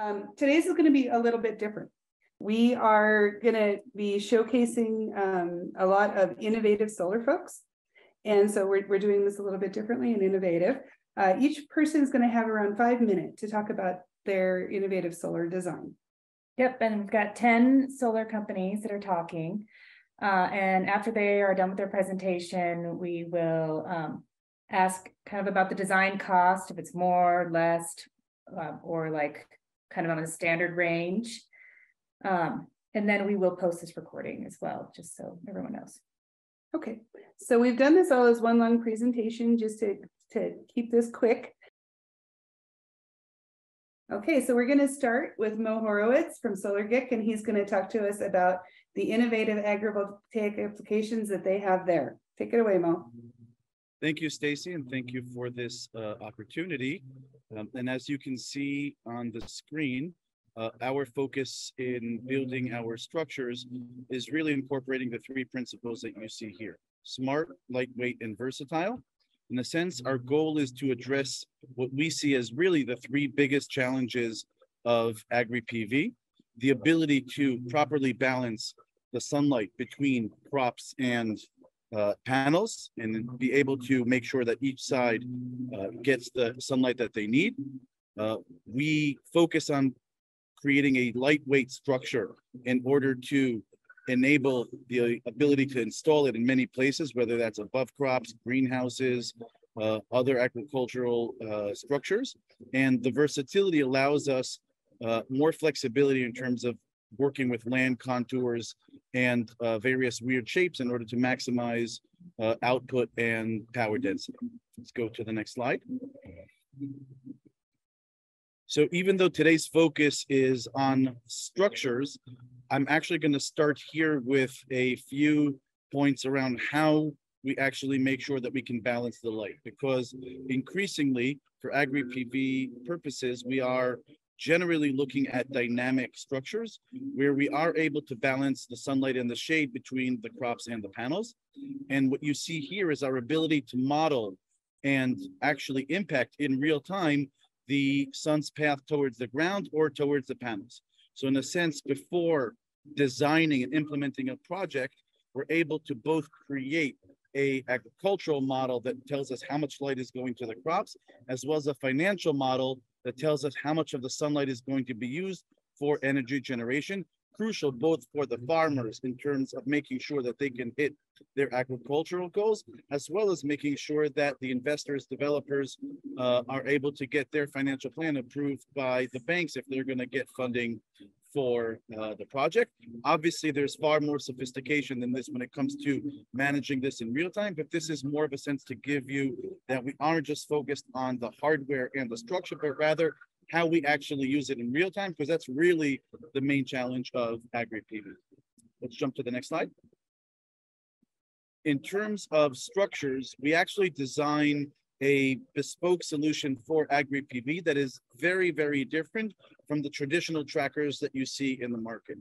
Um, today's is going to be a little bit different. We are going to be showcasing um, a lot of innovative solar folks. And so we're, we're doing this a little bit differently and innovative. Uh, each person is going to have around five minutes to talk about their innovative solar design. Yep, and we've got 10 solar companies that are talking. Uh, and after they are done with their presentation, we will um, ask kind of about the design cost, if it's more, less, uh, or like kind of on a standard range. Um, and then we will post this recording as well, just so everyone knows. Okay, so we've done this all as one long presentation just to, to keep this quick. Okay, so we're going to start with Mo Horowitz from Solargik, and he's going to talk to us about the innovative agrivoltaic applications that they have there. Take it away, Mo. Thank you, Stacy, and thank you for this uh, opportunity. Um, and as you can see on the screen, uh, our focus in building our structures is really incorporating the three principles that you see here. Smart, lightweight, and versatile. In a sense, our goal is to address what we see as really the three biggest challenges of agri-PV, the ability to properly balance the sunlight between crops and uh, panels and be able to make sure that each side uh, gets the sunlight that they need. Uh, we focus on creating a lightweight structure in order to enable the ability to install it in many places, whether that's above crops, greenhouses, uh, other agricultural uh, structures. And the versatility allows us uh, more flexibility in terms of working with land contours and uh, various weird shapes in order to maximize uh, output and power density. Let's go to the next slide. So even though today's focus is on structures, I'm actually going to start here with a few points around how we actually make sure that we can balance the light because increasingly for agri PV purposes, we are generally looking at dynamic structures where we are able to balance the sunlight and the shade between the crops and the panels. And what you see here is our ability to model and actually impact in real time the sun's path towards the ground or towards the panels. So in a sense, before designing and implementing a project, we're able to both create a agricultural model that tells us how much light is going to the crops, as well as a financial model that tells us how much of the sunlight is going to be used for energy generation crucial both for the farmers in terms of making sure that they can hit their agricultural goals, as well as making sure that the investors, developers uh, are able to get their financial plan approved by the banks if they're going to get funding for uh, the project. Obviously, there's far more sophistication than this when it comes to managing this in real time, but this is more of a sense to give you that we aren't just focused on the hardware and the structure, but rather how we actually use it in real time, because that's really the main challenge of agri-PV. Let's jump to the next slide. In terms of structures, we actually design a bespoke solution for agri-PV that is very, very different from the traditional trackers that you see in the market.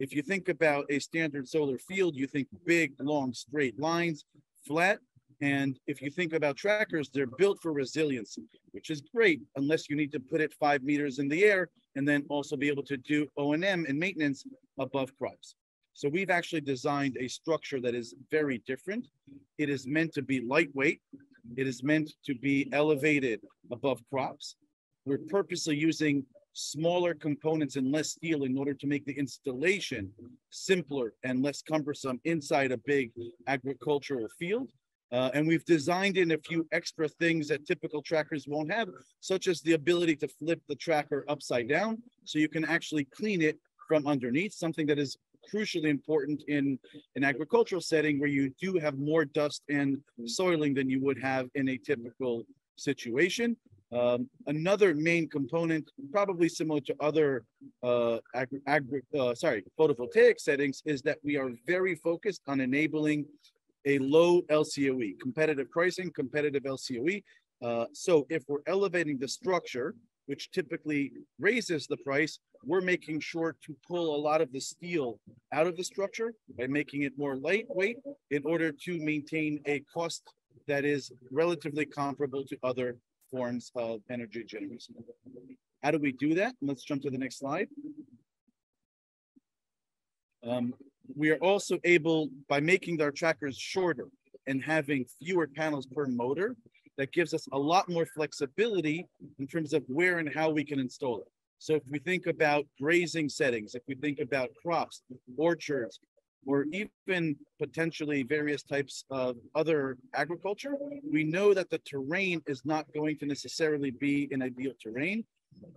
If you think about a standard solar field, you think big, long, straight lines, flat, and if you think about trackers, they're built for resiliency, which is great unless you need to put it five meters in the air and then also be able to do O&M and maintenance above crops. So we've actually designed a structure that is very different. It is meant to be lightweight. It is meant to be elevated above crops. We're purposely using smaller components and less steel in order to make the installation simpler and less cumbersome inside a big agricultural field. Uh, and we've designed in a few extra things that typical trackers won't have, such as the ability to flip the tracker upside down so you can actually clean it from underneath, something that is crucially important in an agricultural setting where you do have more dust and soiling than you would have in a typical situation. Um, another main component, probably similar to other uh, agri, agri uh, sorry, photovoltaic settings, is that we are very focused on enabling a low LCOE, competitive pricing, competitive LCOE. Uh, so if we're elevating the structure, which typically raises the price, we're making sure to pull a lot of the steel out of the structure by making it more lightweight in order to maintain a cost that is relatively comparable to other forms of energy generation. How do we do that? Let's jump to the next slide. Um, we are also able, by making our trackers shorter and having fewer panels per motor, that gives us a lot more flexibility in terms of where and how we can install it. So if we think about grazing settings, if we think about crops, orchards, or even potentially various types of other agriculture, we know that the terrain is not going to necessarily be an ideal terrain.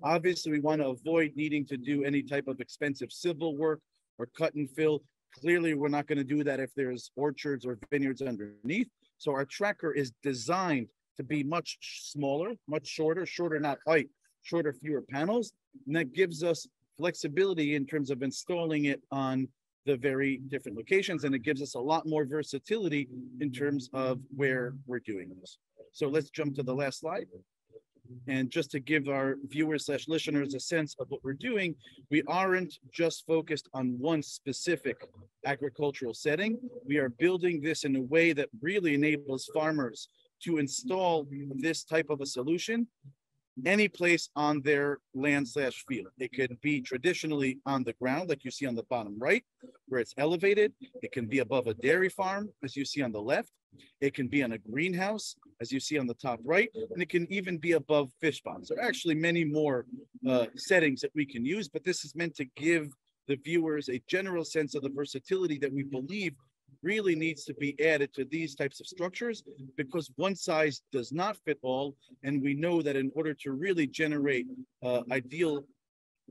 Obviously, we want to avoid needing to do any type of expensive civil work or cut and fill. Clearly, we're not going to do that if there's orchards or vineyards underneath. So our tracker is designed to be much smaller, much shorter, shorter, not height, shorter, fewer panels. And that gives us flexibility in terms of installing it on the very different locations. And it gives us a lot more versatility in terms of where we're doing this. So let's jump to the last slide. And just to give our viewers slash listeners a sense of what we're doing, we aren't just focused on one specific agricultural setting. We are building this in a way that really enables farmers to install this type of a solution any place on their land slash field. It could be traditionally on the ground, like you see on the bottom right, where it's elevated. It can be above a dairy farm, as you see on the left. It can be on a greenhouse, as you see on the top right, and it can even be above fish ponds. There are actually many more uh, settings that we can use, but this is meant to give the viewers a general sense of the versatility that we believe really needs to be added to these types of structures because one size does not fit all. And we know that in order to really generate uh, ideal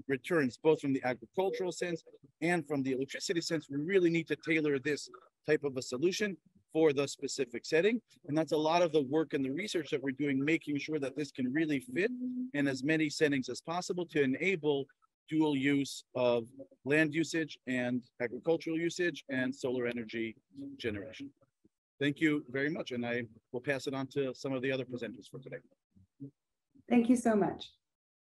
returns, both from the agricultural sense and from the electricity sense, we really need to tailor this type of a solution for the specific setting. And that's a lot of the work and the research that we're doing, making sure that this can really fit in as many settings as possible to enable dual use of land usage and agricultural usage and solar energy generation. Thank you very much. And I will pass it on to some of the other presenters for today. Thank you so much.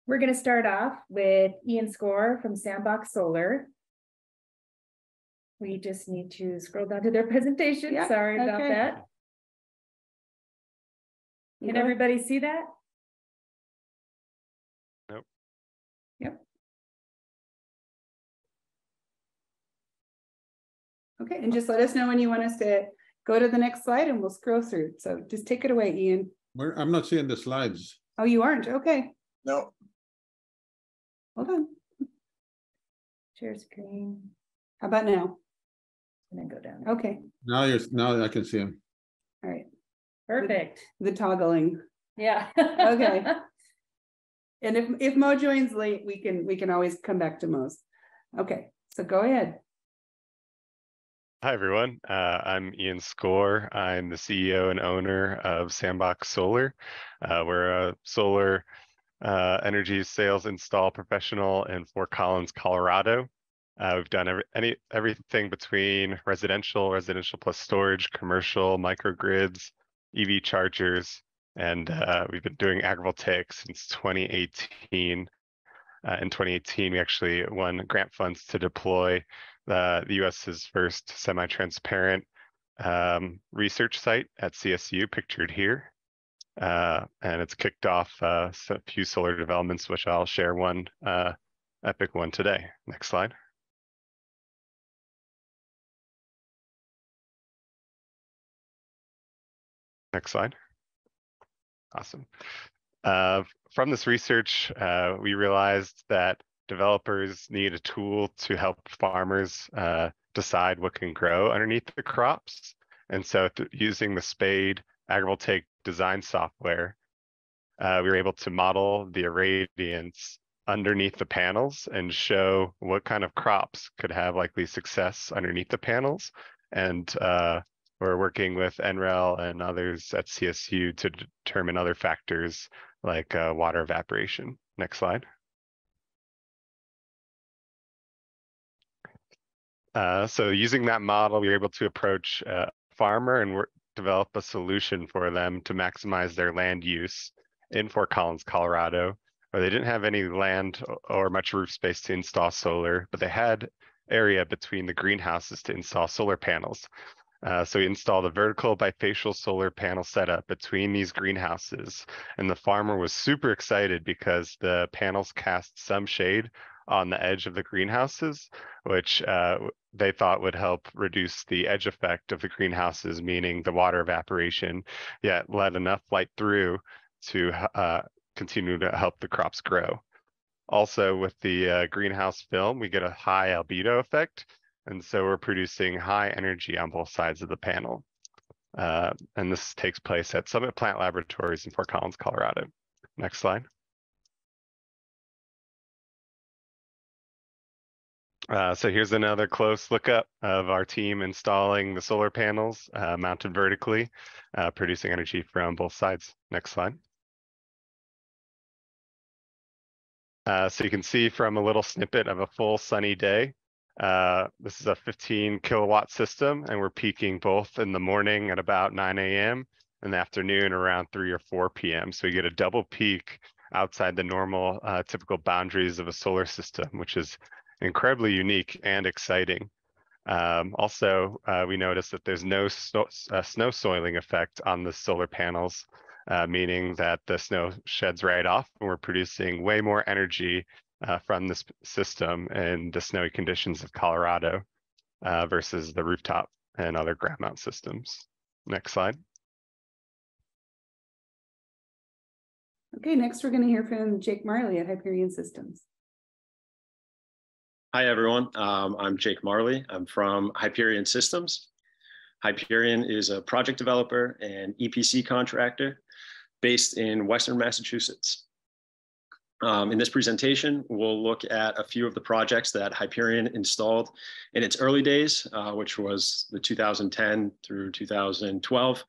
We're going to start off with Ian Score from Sandbox Solar. We just need to scroll down to their presentation. Yeah, Sorry about okay. that. Can everybody see that? Okay, and just let us know when you want us to go to the next slide and we'll scroll through. So just take it away, Ian. Where, I'm not seeing the slides. Oh, you aren't? Okay, No, hold on. Share screen How about now? and then go down. Okay, Now you're, now I can see them. all right. Perfect. The toggling. Yeah. Okay. And if, if Mo joins late, we can, we can always come back to Mo's. Okay, so go ahead. Hi, everyone. Uh, I'm Ian Score. I'm the CEO and owner of Sandbox Solar. Uh, we're a solar uh, energy sales install professional in Fort Collins, Colorado. Uh, we've done every, any everything between residential, residential plus storage, commercial, microgrids, EV chargers, and uh, we've been doing agrivoltaics since 2018. Uh, in 2018, we actually won grant funds to deploy uh, the US's first semi-transparent um, research site at CSU, pictured here. Uh, and it's kicked off uh, a few solar developments, which I'll share one uh, epic one today. Next slide. Next slide. Awesome. Uh, from this research, uh, we realized that developers need a tool to help farmers uh, decide what can grow underneath the crops. And so th- using the Spade agrivoltaic design software, uh, we were able to model the irradiance underneath the panels and show what kind of crops could have likely success underneath the panels. And uh, we're working with NREL and others at CSU to determine other factors like uh, water evaporation. Next slide. Uh, so using that model, we were able to approach a farmer and work, develop a solution for them to maximize their land use in Fort Collins, Colorado, where they didn't have any land or much roof space to install solar, but they had area between the greenhouses to install solar panels. Uh, so we installed a vertical bifacial solar panel setup between these greenhouses. And the farmer was super excited because the panels cast some shade on the edge of the greenhouses, which uh, they thought would help reduce the edge effect of the greenhouses, meaning the water evaporation, yet let enough light through to uh, continue to help the crops grow. Also, with the uh, greenhouse film, we get a high albedo effect, and so we're producing high energy on both sides of the panel. Uh, and this takes place at Summit Plant Laboratories in Fort Collins, Colorado. Next slide. Uh, so here's another close look up of our team installing the solar panels uh, mounted vertically, uh, producing energy from both sides. Next slide. Uh, so you can see from a little snippet of a full sunny day, uh, this is a 15 kilowatt system and we're peaking both in the morning at about 9 a.m. and the afternoon around 3 or 4 p.m. So we get a double peak outside the normal uh, typical boundaries of a solar system, which is incredibly unique and exciting. Um, also, uh, we noticed that there's no so, uh, snow soiling effect on the solar panels, uh, meaning that the snow sheds right off and we're producing way more energy uh, from this system in the snowy conditions of Colorado uh, versus the rooftop and other ground mount systems. Next slide. Okay, next we're going to hear from Jake Marley at Hyperion Systems. Hi, everyone. Um, I'm Jake Marley. I'm from Hyperion Systems. Hyperion is a project developer and EPC contractor based in Western Massachusetts. Um, in this presentation, we'll look at a few of the projects that Hyperion installed in its early days, uh, which was the 2010 through 2012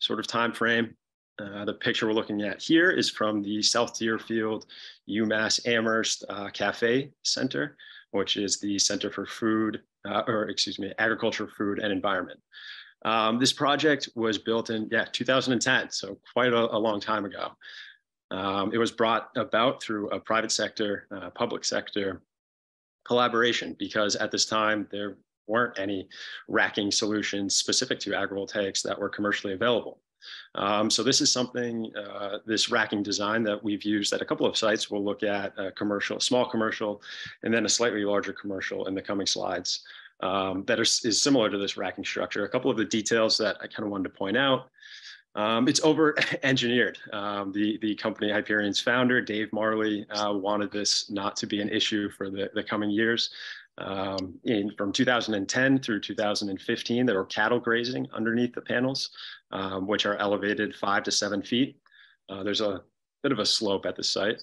sort of time frame. Uh, the picture we're looking at here is from the South Deerfield UMass Amherst uh, Cafe Center which is the Center for Food, uh, or excuse me, Agriculture, Food, and Environment. Um, this project was built in, yeah, 2010, so quite a, a long time ago. Um, it was brought about through a private sector, uh, public sector collaboration because at this time there weren't any racking solutions specific to agrivoltaics that were commercially available. Um, so this is something, uh, this racking design that we've used at a couple of sites. We'll look at a commercial, small commercial, and then a slightly larger commercial in the coming slides um, that is, is similar to this racking structure. A couple of the details that I kind of wanted to point out. Um, it's over engineered. Um, the, the company Hyperion's founder, Dave Marley, uh, wanted this not to be an issue for the, the coming years. Um, in from 2010 through 2015, there were cattle grazing underneath the panels, um, which are elevated five to seven feet. Uh, there's a bit of a slope at the site.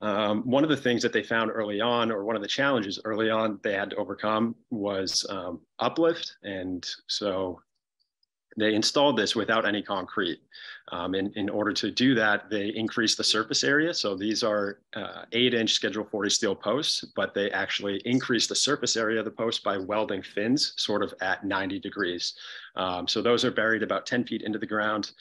Um, one of the things that they found early on, or one of the challenges early on they had to overcome was um, uplift. And so they installed this without any concrete. Um, in, in order to do that, they increased the surface area. So these are uh, eight inch Schedule 40 steel posts, but they actually increased the surface area of the post by welding fins sort of at 90 degrees. Um, so those are buried about 10 feet into the ground.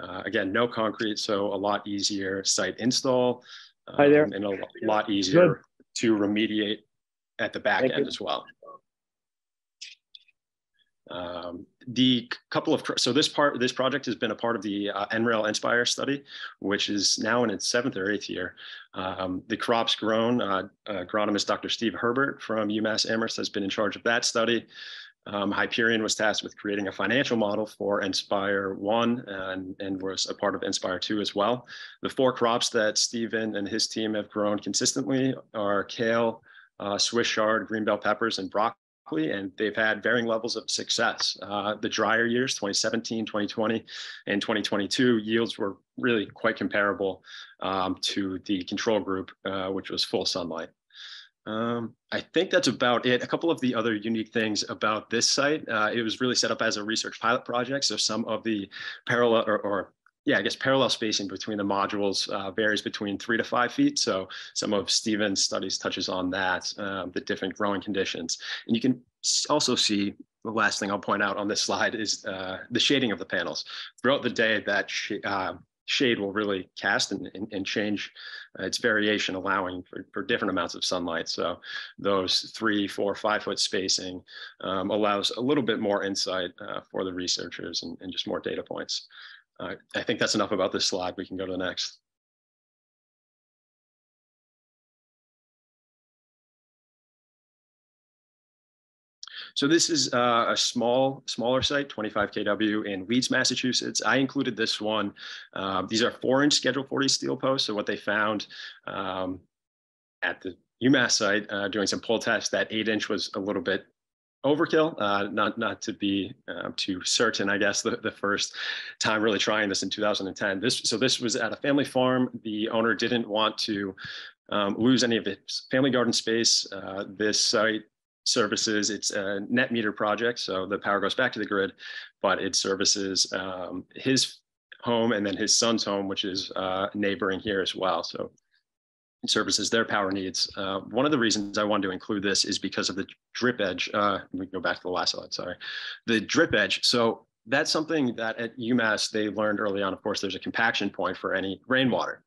Uh, again, no concrete, so a lot easier site install um, Hi there. and a lot easier Good. to remediate at the back Thank end you. as well. Um, the couple of so this part this project has been a part of the uh, NREL Inspire study, which is now in its seventh or eighth year. Um, the crops grown, uh, agronomist Dr. Steve Herbert from UMass Amherst has been in charge of that study. Um, Hyperion was tasked with creating a financial model for Inspire 1 and, and was a part of Inspire 2 as well. The four crops that Stephen and his team have grown consistently are kale, uh, Swiss chard, green bell peppers, and broccoli and they've had varying levels of success. Uh, the drier years, 2017, 2020, and 2022, yields were really quite comparable um, to the control group, uh, which was full sunlight. Um, I think that's about it. A couple of the other unique things about this site, uh, it was really set up as a research pilot project. So some of the parallel or, or yeah, I guess parallel spacing between the modules uh, varies between three to five feet. So some of Stephen's studies touches on that, um, the different growing conditions. And you can also see the last thing I'll point out on this slide is uh, the shading of the panels. Throughout the day, that sh- uh, shade will really cast and, and, and change uh, its variation, allowing for, for different amounts of sunlight. So those three, four, five foot spacing um, allows a little bit more insight uh, for the researchers and, and, just more data points. Uh, I think that's enough about this slide. We can go to the next. So this is uh, a small, smaller site, 25 kW in Leeds, Massachusetts. I included this one. Uh, these are four inch Schedule 40 steel posts. So what they found um, at the UMass site uh, doing some pull tests, that eight inch was a little bit overkill. Uh, not not to be uh, too certain, I guess the, the first time really trying this in 2010. This so this was at a family farm. The owner didn't want to um, lose any of its family garden space. Uh, this site services. It's a net meter project, so the power goes back to the grid, but it services um, his home and then his son's home, which is uh, neighboring here as well. So services their power needs. Uh, one of the reasons I wanted to include this is because of the drip edge. Uh, we go back to the last slide, sorry. The drip edge. So that's something that at UMass they learned early on. Of course, there's a compaction point for any rainwater.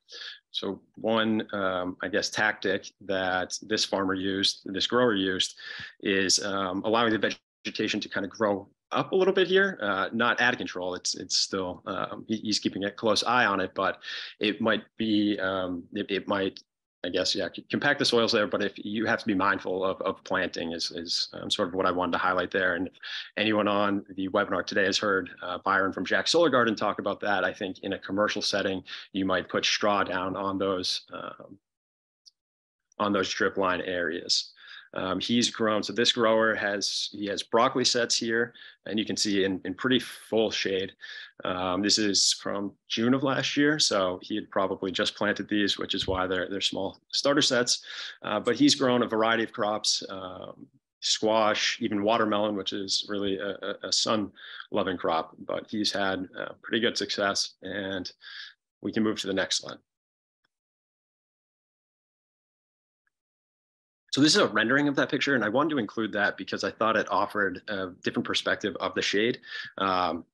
So one, um, I guess, tactic that this farmer used, this grower used, is um, allowing the vegetation to kind of grow up a little bit here, uh, not out of control. It's it's still um, he's keeping a close eye on it, but it might be um, it, it, might I guess, yeah, compact the soils there, but if you have to be mindful of, of planting is, is um, sort of what I wanted to highlight there. And anyone on the webinar today has heard uh, Byron from Jack Solar Garden talk about that. I think in a commercial setting, you might put straw down on those, um, on those drip line areas. Um, he's grown. So this grower has he has broccoli sets here, and you can see in, in pretty full shade. Um, this is from June of last year, so he had probably just planted these, which is why they're they're small starter sets. Uh, but he's grown a variety of crops. Um, squash, even watermelon, which is really a, a sun-loving crop. But he's had uh, pretty good success, and we can move to the next slide. So this is a rendering of that picture, and I wanted to include that because I thought it offered a different perspective of the shade. Um,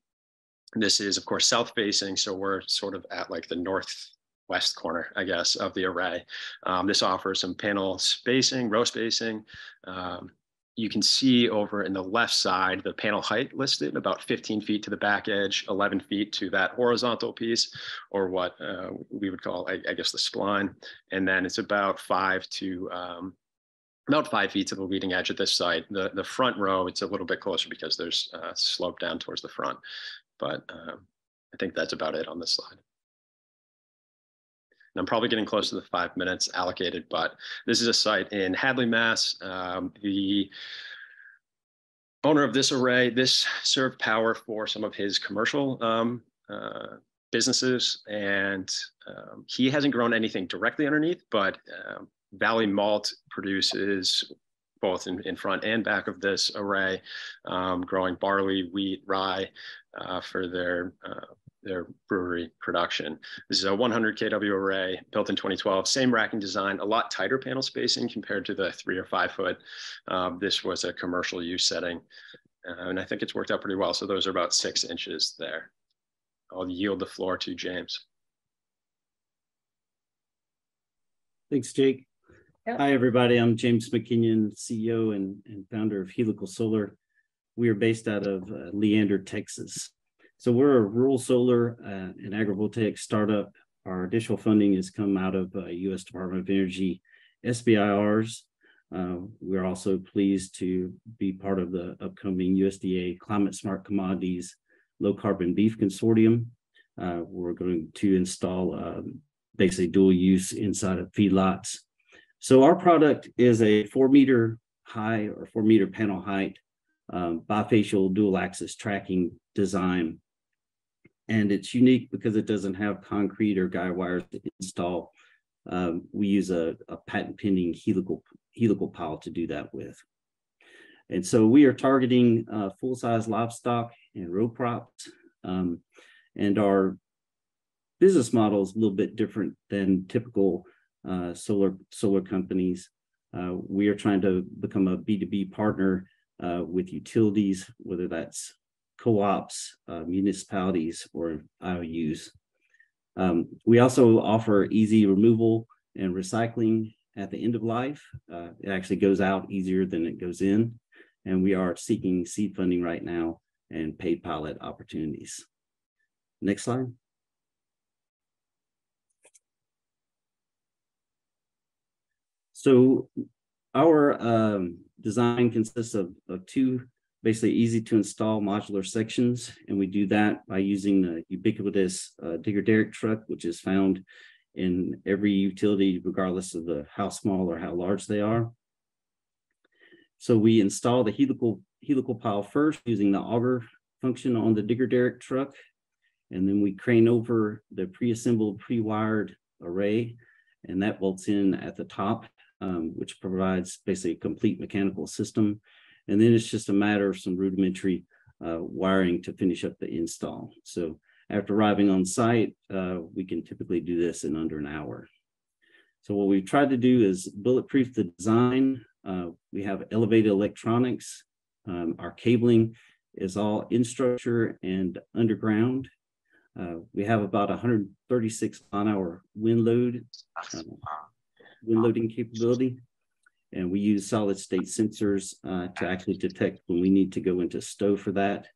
this is, of course, south facing, so we're sort of at like the northwest corner, I guess, of the array. Um, this offers some panel spacing, row spacing. Um, you can see over in the left side, the panel height listed about 15 feet to the back edge, 11 feet to that horizontal piece, or what uh, we would call, I, I, guess, the spline. And then it's about five to um, about five feet to the leading edge at this site. The, the front row, it's a little bit closer because there's a slope down towards the front. But um, I think that's about it on this slide. And I'm probably getting close to the five minutes allocated, but this is a site in Hadley, Mass. Um, the owner of this array, this served power for some of his commercial um, uh, businesses, and um, he hasn't grown anything directly underneath, but um, Valley Malt produces both in, in front and back of this array, um, growing barley, wheat, rye uh, for their uh, their brewery production. This is a 100 kW array built in 2012, same racking design, a lot tighter panel spacing compared to the three or five foot. Um, this was a commercial use setting, uh, and I think it's worked out pretty well. So those are about six inches there. I'll yield the floor to James. Thanks, Jake. Yep. Hi, everybody. I'm James McKinnon, CEO and, and founder of Helical Solar. We are based out of uh, Leander, Texas. So we're a rural solar uh, and agrivoltaic startup. Our additional funding has come out of uh, U.S. Department of Energy SBIRs. Uh, we're also pleased to be part of the upcoming USDA Climate Smart Commodities Low Carbon Beef Consortium. Uh, we're going to install um, basically dual use inside of feedlots so our product is a four meter high or four meter panel height um, bifacial dual axis tracking design. And it's unique because it doesn't have concrete or guy wires to install. Um, we use a, a, patent pending helical, helical pile to do that with. And so we are targeting uh, full size livestock and row crops. Um, and our business model is a little bit different than typical uh, solar solar companies. Uh, we are trying to become a B2B partner uh, with utilities, whether that's co-ops, uh, municipalities, or IOUs. Um, we also offer easy removal and recycling at the end of life. Uh, it actually goes out easier than it goes in. And we are seeking seed funding right now and paid pilot opportunities. Next slide. So our um, design consists of, of two basically easy to install modular sections. And we do that by using the ubiquitous uh, digger derrick truck, which is found in every utility, regardless of the how small or how large they are. So we install the helical, helical pile first using the auger function on the digger derrick truck. And then we crane over the pre-assembled, pre-wired array, and that bolts in at the top, um, which provides basically a complete mechanical system. And then it's just a matter of some rudimentary uh, wiring to finish up the install. So after arriving on site, uh, we can typically do this in under an hour. So what we've tried to do is bulletproof the design. Uh, we have elevated electronics. Um, our cabling is all in structure and underground. Uh, we have about 136 on our wind load, wind loading capability. And we use solid state sensors uh, to actually detect when we need to go into stow for that.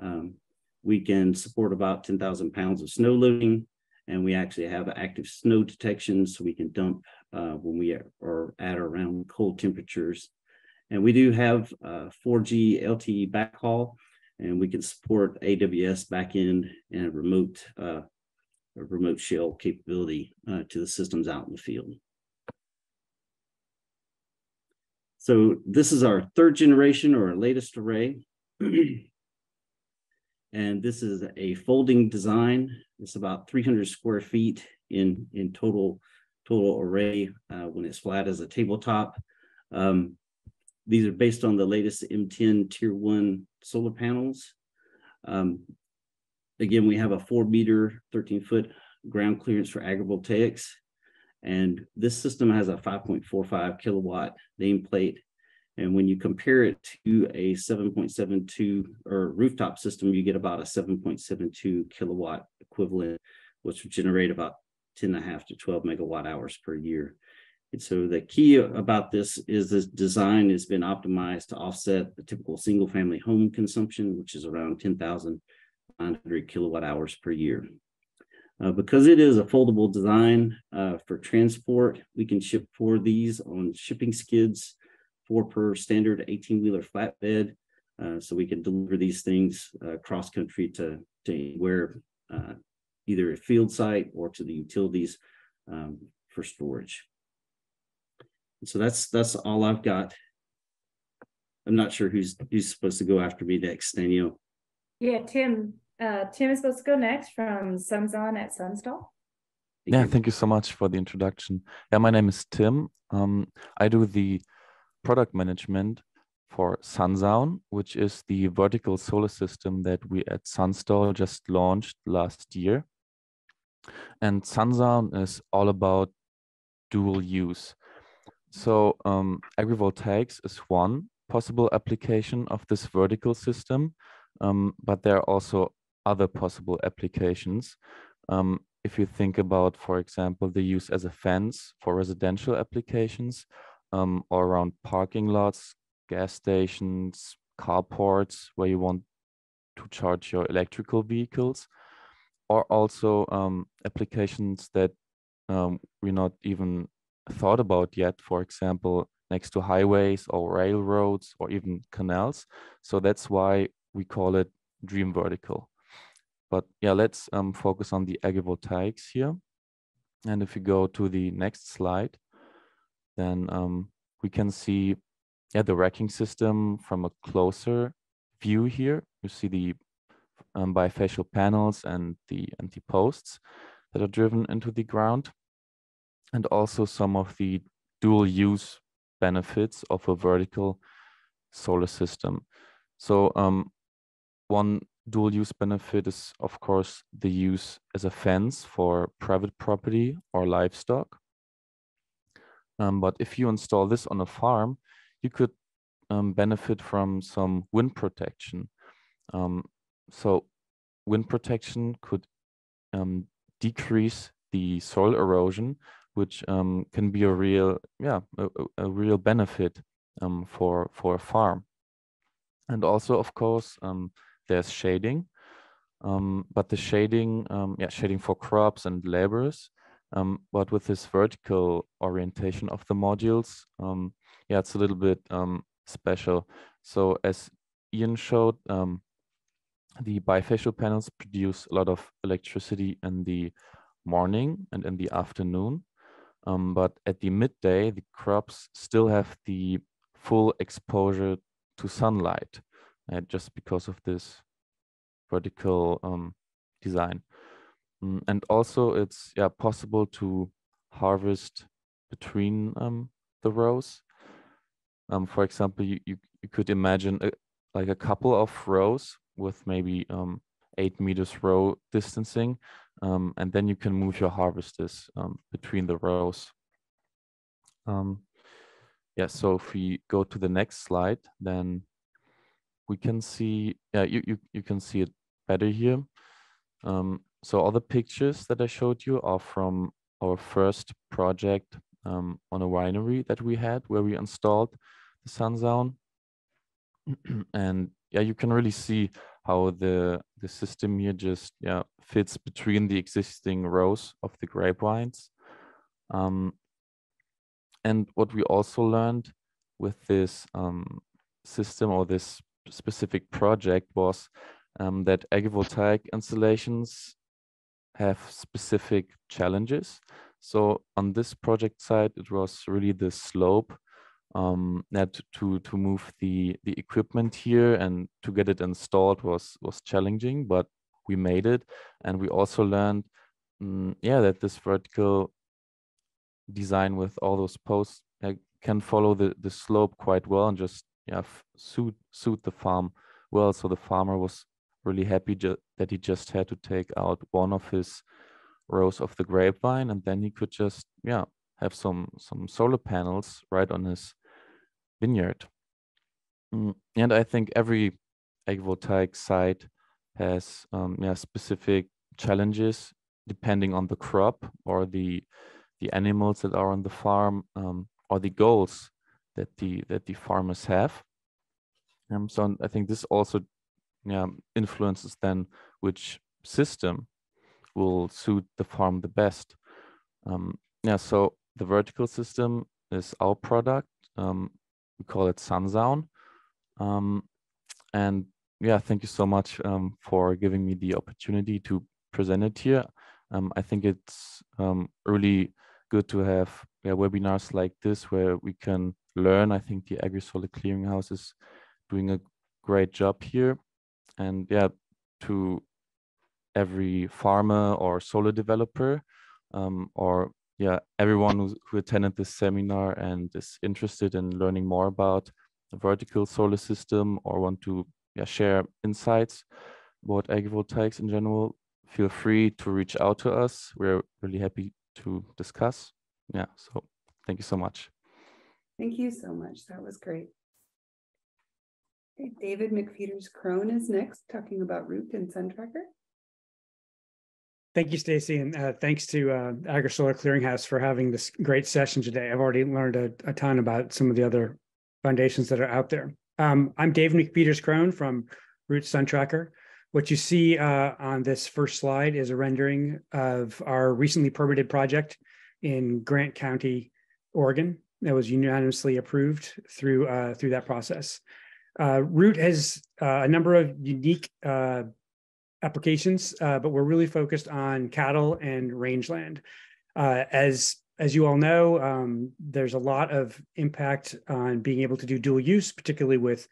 Um, we can support about 10,000 pounds of snow loading, and we actually have active snow detection so we can dump uh, when we are at around cold temperatures. And we do have uh, 4G LTE backhaul, and we can support AWS backend and remote uh, remote shell capability uh, to the systems out in the field. So this is our third generation or our latest array. and this is a folding design. It's about 300 square feet in, in total, total array uh, when it's flat as a tabletop. Um, these are based on the latest M10 tier one solar panels. Um, again, we have a four meter, 13 foot ground clearance for agrivoltaics. And this system has a 5.45 kilowatt nameplate. And when you compare it to a 7.72 or rooftop system, you get about a 7.72 kilowatt equivalent, which would generate about 10 and a half to 12 megawatt hours per year. And so the key about this is this design has been optimized to offset the typical single family home consumption, which is around 10,900 kilowatt hours per year. Uh, because it is a foldable design uh, for transport, we can ship four of these on shipping skids, four per standard 18 wheeler flatbed. Uh, so we can deliver these things uh, cross country to, to where uh, either a field site or to the utilities um, for storage. So that's that's all I've got. I'm not sure who's who's supposed to go after me next, Daniel. Yeah, Tim, uh, Tim is supposed to go next from Sunzaun at Sunstall. Thank yeah, you. thank you so much for the introduction. Yeah, my name is Tim. Um, I do the product management for Sunzaun, which is the vertical solar system that we at Sunstall just launched last year. And Sunzaun is all about dual use. So um, agrivoltaics is one possible application of this vertical system, um, but there are also other possible applications. Um, if you think about, for example, the use as a fence for residential applications um, or around parking lots, gas stations, carports where you want to charge your electrical vehicles, or also um, applications that um, we're not even thought about yet, for example, next to highways or railroads or even canals. So that's why we call it Dream Vertical. But yeah, let's um, focus on the agrivoltaics here. And if you go to the next slide, then um, we can see yeah, the racking system from a closer view here. You see the um, bifacial panels and the anti posts that are driven into the ground, and also some of the dual use benefits of a vertical solar system. So um, one dual use benefit is, of course, the use as a fence for private property or livestock. Um, but if you install this on a farm, you could um, benefit from some wind protection. Um, so wind protection could um, decrease the soil erosion, which um, can be a real, yeah, a, a real benefit um, for for a farm. And also, of course, there's shading, um, but the shading, um, yeah, shading for crops and laborers. Um, but with this vertical orientation of the modules, um, yeah, it's a little bit um, special. So as Ian showed, the bifacial panels produce a lot of electricity in the morning and in the afternoon. Um, but at the midday, the crops still have the full exposure to sunlight, uh, just because of this vertical um, design. Mm, and also, it's yeah possible to harvest between um, the rows. Um, for example, you, you, you could imagine a, like a couple of rows with maybe um, eight meters row distancing, um, and then you can move your harvesters um, between the rows. Um, yeah, so if we go to the next slide, then we can see, yeah, you, you, you can see it better here. Um, so all the pictures that I showed you are from our first project um, on a winery that we had where we installed the Sunzaun. and yeah, you can really see how the the system here just yeah fits between the existing rows of the grapevines. Um, and what we also learned with this um, system or this specific project was um, that agrivoltaic installations have specific challenges. So on this project side, it was really the slope um, that to to move the the equipment here and to get it installed was was challenging, but we made it, and we also learned, um, yeah, that this vertical design with all those posts uh, can follow the the slope quite well and just yeah suit suit the farm well. So the farmer was really happy that he just had to take out one of his rows of the grapevine, and then he could just yeah have some some solar panels right on his vineyard. Mm, and I think every agrivoltaic site has um, yeah, specific challenges depending on the crop or the the animals that are on the farm um, or the goals that the that the farmers have. Um, so I think this also yeah, influences then which system will suit the farm the best. Um, yeah, so the vertical system is our product. Um, we call it Sunzaun. Um, and yeah, thank you so much um, for giving me the opportunity to present it here. Um, I think it's um, really good to have yeah, webinars like this where we can learn. I think the AgriSolar Clearinghouse is doing a great job here. And yeah, to every farmer or solar developer um, or yeah, everyone who, who attended this seminar and is interested in learning more about the vertical solar system or want to yeah, share insights about agrivoltaics in general, feel free to reach out to us. We're really happy to discuss. Yeah, so thank you so much. Thank you so much. That was great. Okay, David McFeeters Crone is next, talking about RUTE and SunTracker. Thank you, Stacy, and uh, thanks to uh, AgriSolar Clearinghouse for having this great session today. I've already learned a, a ton about some of the other foundations that are out there. Um, I'm Dave McPeters Crone from RUTE Sun Tracker. What you see uh, on this first slide is a rendering of our recently permitted project in Grant County, Oregon. That was unanimously approved through uh, through that process. Uh, RUTE has uh, a number of unique uh, applications, uh, but we're really focused on cattle and rangeland. As as you all know, um, there's a lot of impact on being able to do dual use, particularly with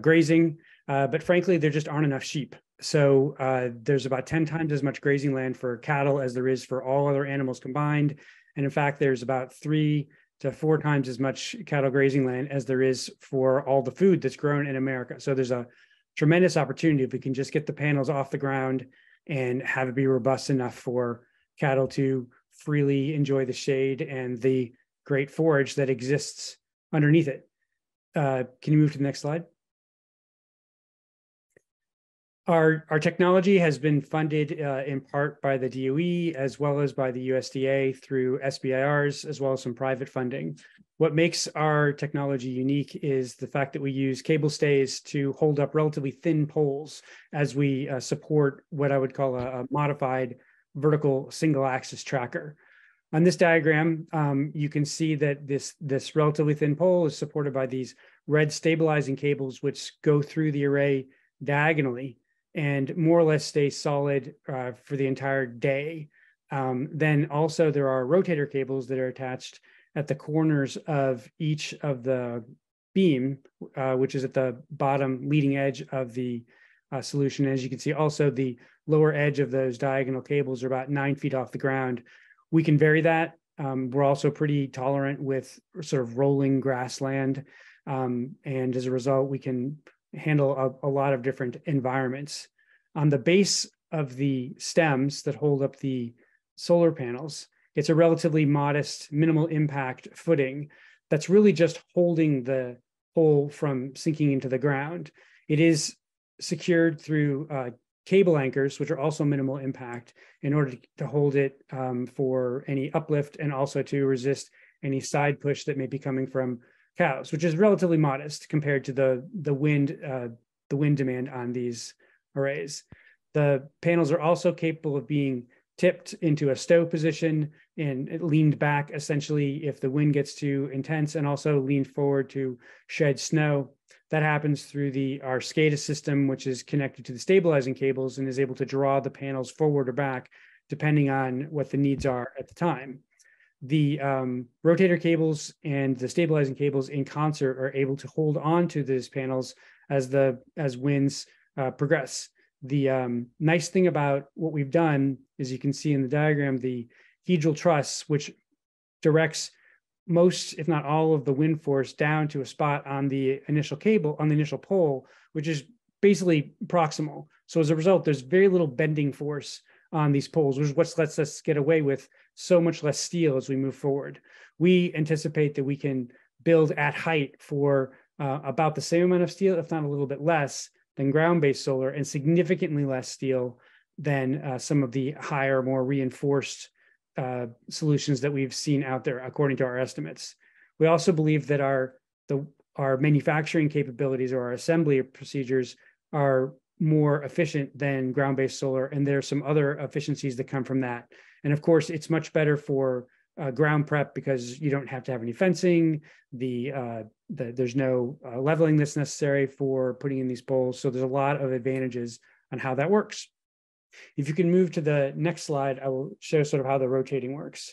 grazing. But frankly, there just aren't enough sheep. So uh, there's about 10 times as much grazing land for cattle as there is for all other animals combined. And in fact, there's about three to four times as much cattle grazing land as there is for all the food that's grown in America. So there's a tremendous opportunity if we can just get the panels off the ground and have it be robust enough for cattle to freely enjoy the shade and the great forage that exists underneath it. Uh, can you move to the next slide? Our, our technology has been funded uh, in part by the DOE as well as by the USDA through SBIRs, as well as some private funding. What makes our technology unique is the fact that we use cable stays to hold up relatively thin poles as we uh, support what I would call a, a modified vertical single axis tracker. On this diagram, um, you can see that this, this relatively thin pole is supported by these red stabilizing cables, which go through the array diagonally and more or less stay solid uh, for the entire day. Um, then also there are rotator cables that are attached at the corners of each of the beam, uh, which is at the bottom leading edge of the uh, solution. As you can see, also the lower edge of those diagonal cables are about nine feet off the ground. We can vary that. Um, we're also pretty tolerant with sort of rolling grassland. Um, and as a result, we can handle a, a lot of different environments. On the base of the stems that hold up the solar panels, it's a relatively modest, minimal impact footing that's really just holding the pole from sinking into the ground. It is secured through uh, cable anchors, which are also minimal impact, in order to hold it um, for any uplift and also to resist any side push that may be coming from cows, which is relatively modest compared to the the wind uh, the wind demand on these arrays. The panels are also capable of being tipped into a stow position and leaned back essentially if the wind gets too intense and also leaned forward to shed snow. That happens through the our SCADA system, which is connected to the stabilizing cables and is able to draw the panels forward or back depending on what the needs are at the time the um, rotator cables and the stabilizing cables in concert are able to hold on to these panels as the as winds uh, progress. The um, nice thing about what we've done is you can see in the diagram the hedral truss, which directs most, if not all, of the wind force down to a spot on the initial cable on the initial pole, which is basically proximal. So as a result, there's very little bending force on these poles, which is what lets us get away with so much less steel as we move forward. We anticipate that we can build at height for uh, about the same amount of steel, if not a little bit less, than ground-based solar, and significantly less steel than uh, some of the higher, more reinforced uh, solutions that we've seen out there, according to our estimates. We also believe that our the our manufacturing capabilities or our assembly procedures are more efficient than ground-based solar, and there's some other efficiencies that come from that. And of course, it's much better for uh, ground prep because you don't have to have any fencing. The, uh, the there's no uh, leveling that's necessary for putting in these poles. So there's a lot of advantages on how that works. If you can move to the next slide, I will show sort of how the rotating works.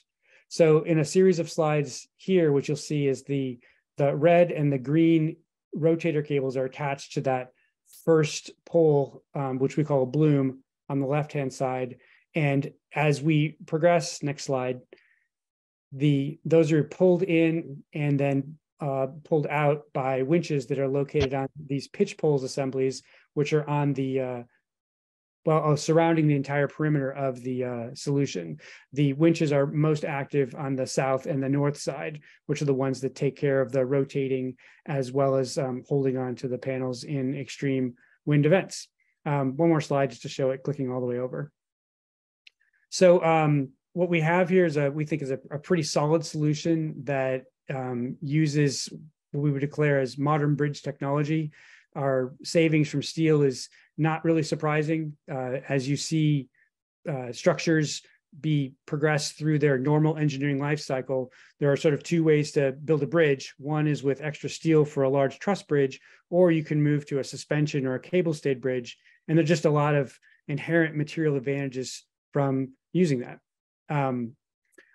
So in a series of slides here, what you'll see is the the red and the green rotator cables are attached to that first pole, um, which we call a bloom on the left-hand side. And as we progress, next slide, the those are pulled in and then uh, pulled out by winches that are located on these pitch poles assemblies, which are on the uh, well, oh, surrounding the entire perimeter of the uh, solution. The winches are most active on the south and the north side, which are the ones that take care of the rotating as well as um, holding on to the panels in extreme wind events. Um, one more slide just to show it clicking all the way over. So um, what we have here is a, we think is a, a pretty solid solution that um, uses what we would declare as modern bridge technology. Our savings from steel is not really surprising. Uh, as you see uh, structures be progressed through their normal engineering life cycle, there are sort of two ways to build a bridge. One is with extra steel for a large truss bridge, or you can move to a suspension or a cable stayed bridge. And there's just a lot of inherent material advantages from using that. Um,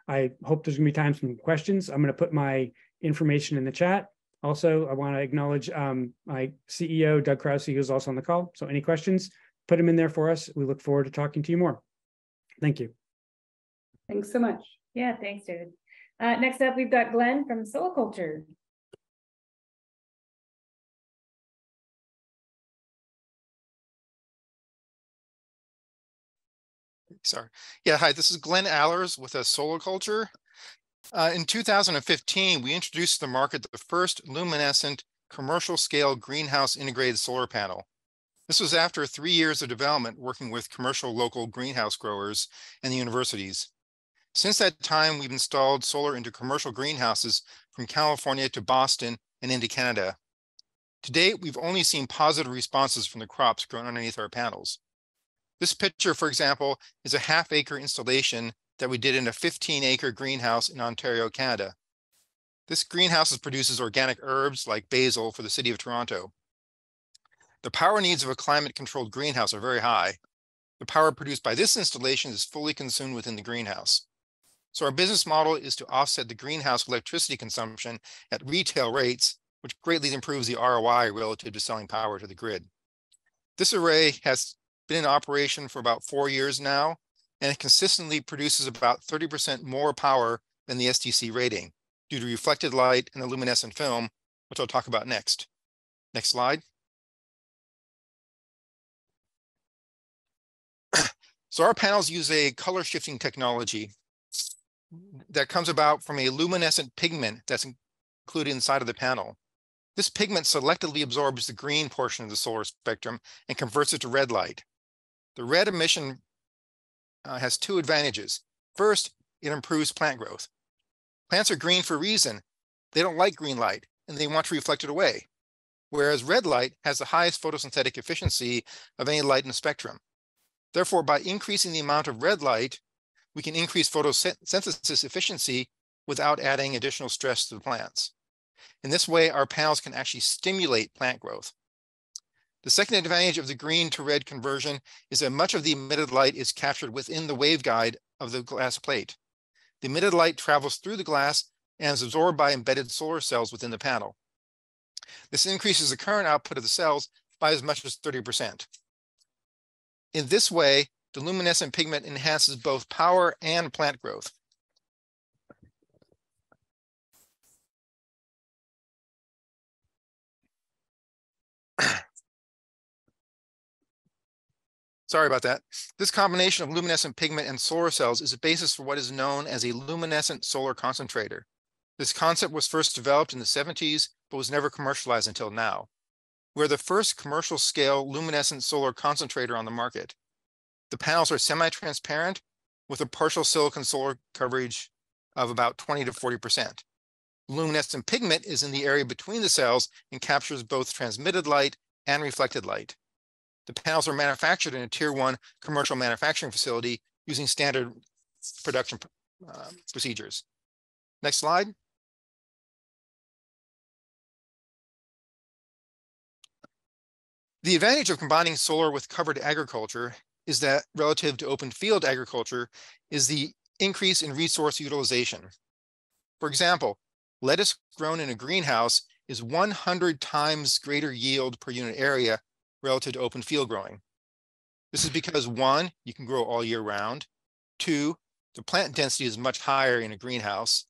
I hope there's gonna be time for some questions. I'm gonna put my information in the chat. Also, I want to acknowledge um, my CEO, Doug Krause, who's also on the call. So any questions, put them in there for us. We look forward to talking to you more. Thank you. Thanks so much. Yeah, thanks, David. Uh, next up, we've got Glenn from Culture. Sorry. Yeah, hi, this is Glenn Allers with a Soliculture. Uh, in 2015, we introduced to the market the first luminescent commercial scale greenhouse integrated solar panel. This was after three years of development working with commercial local greenhouse growers and the universities. Since that time, we've installed solar into commercial greenhouses from California to Boston and into Canada. To date, we've only seen positive responses from the crops grown underneath our panels. This picture, for example, is a half acre installation that we did in a 15 acre greenhouse in Ontario, Canada. This greenhouse produces organic herbs like basil for the city of Toronto. The power needs of a climate controlled greenhouse are very high. The power produced by this installation is fully consumed within the greenhouse. So our business model is to offset the greenhouse electricity consumption at retail rates which greatly improves the ROI relative to selling power to the grid. This array has been in operation for about four years now, and it consistently produces about 30% more power than the STC rating due to reflected light and the luminescent film, which I'll talk about next. Next slide. so our panels use a color shifting technology that comes about from a luminescent pigment that's included inside of the panel. This pigment selectively absorbs the green portion of the solar spectrum and converts it to red light. The red emission uh, has two advantages. First, it improves plant growth. Plants are green for a reason. They don't like green light and they want to reflect it away. Whereas red light has the highest photosynthetic efficiency of any light in the spectrum. Therefore, by increasing the amount of red light, we can increase photosynthesis efficiency without adding additional stress to the plants. In this way, our panels can actually stimulate plant growth. The second advantage of the green to red conversion is that much of the emitted light is captured within the waveguide of the glass plate. The emitted light travels through the glass and is absorbed by embedded solar cells within the panel. This increases the current output of the cells by as much as 30%. In this way, the luminescent pigment enhances both power and plant growth. Sorry about that. This combination of luminescent pigment and solar cells is a basis for what is known as a luminescent solar concentrator. This concept was first developed in the 70s, but was never commercialized until now. We're the first commercial scale luminescent solar concentrator on the market. The panels are semi-transparent with a partial silicon solar coverage of about 20 to 40%. Luminescent pigment is in the area between the cells and captures both transmitted light and reflected light. The panels are manufactured in a tier one commercial manufacturing facility using standard production uh, procedures. Next slide. The advantage of combining solar with covered agriculture is that relative to open field agriculture is the increase in resource utilization. For example, lettuce grown in a greenhouse is 100 times greater yield per unit area relative to open field growing. This is because one, you can grow all year round. Two, the plant density is much higher in a greenhouse.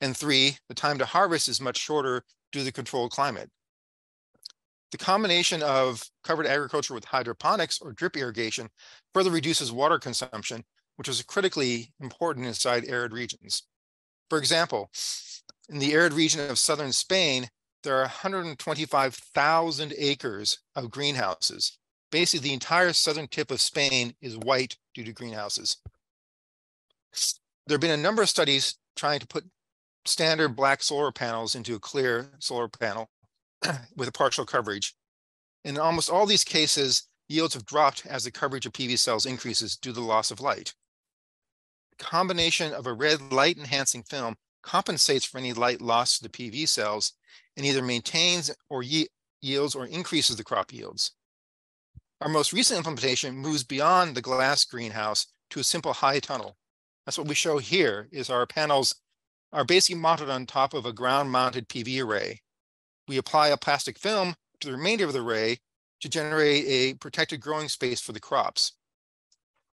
And three, the time to harvest is much shorter due to the controlled climate. The combination of covered agriculture with hydroponics or drip irrigation further reduces water consumption, which is critically important inside arid regions. For example, in the arid region of southern Spain, there are 125,000 acres of greenhouses. Basically, the entire southern tip of Spain is white due to greenhouses. There have been a number of studies trying to put standard black solar panels into a clear solar panel with a partial coverage. In almost all these cases, yields have dropped as the coverage of PV cells increases due to the loss of light. The combination of a red light enhancing film compensates for any light lost to the PV cells and either maintains or yields or increases the crop yields. Our most recent implementation moves beyond the glass greenhouse to a simple high tunnel. That's what we show here is our panels are basically mounted on top of a ground mounted PV array. We apply a plastic film to the remainder of the array to generate a protected growing space for the crops.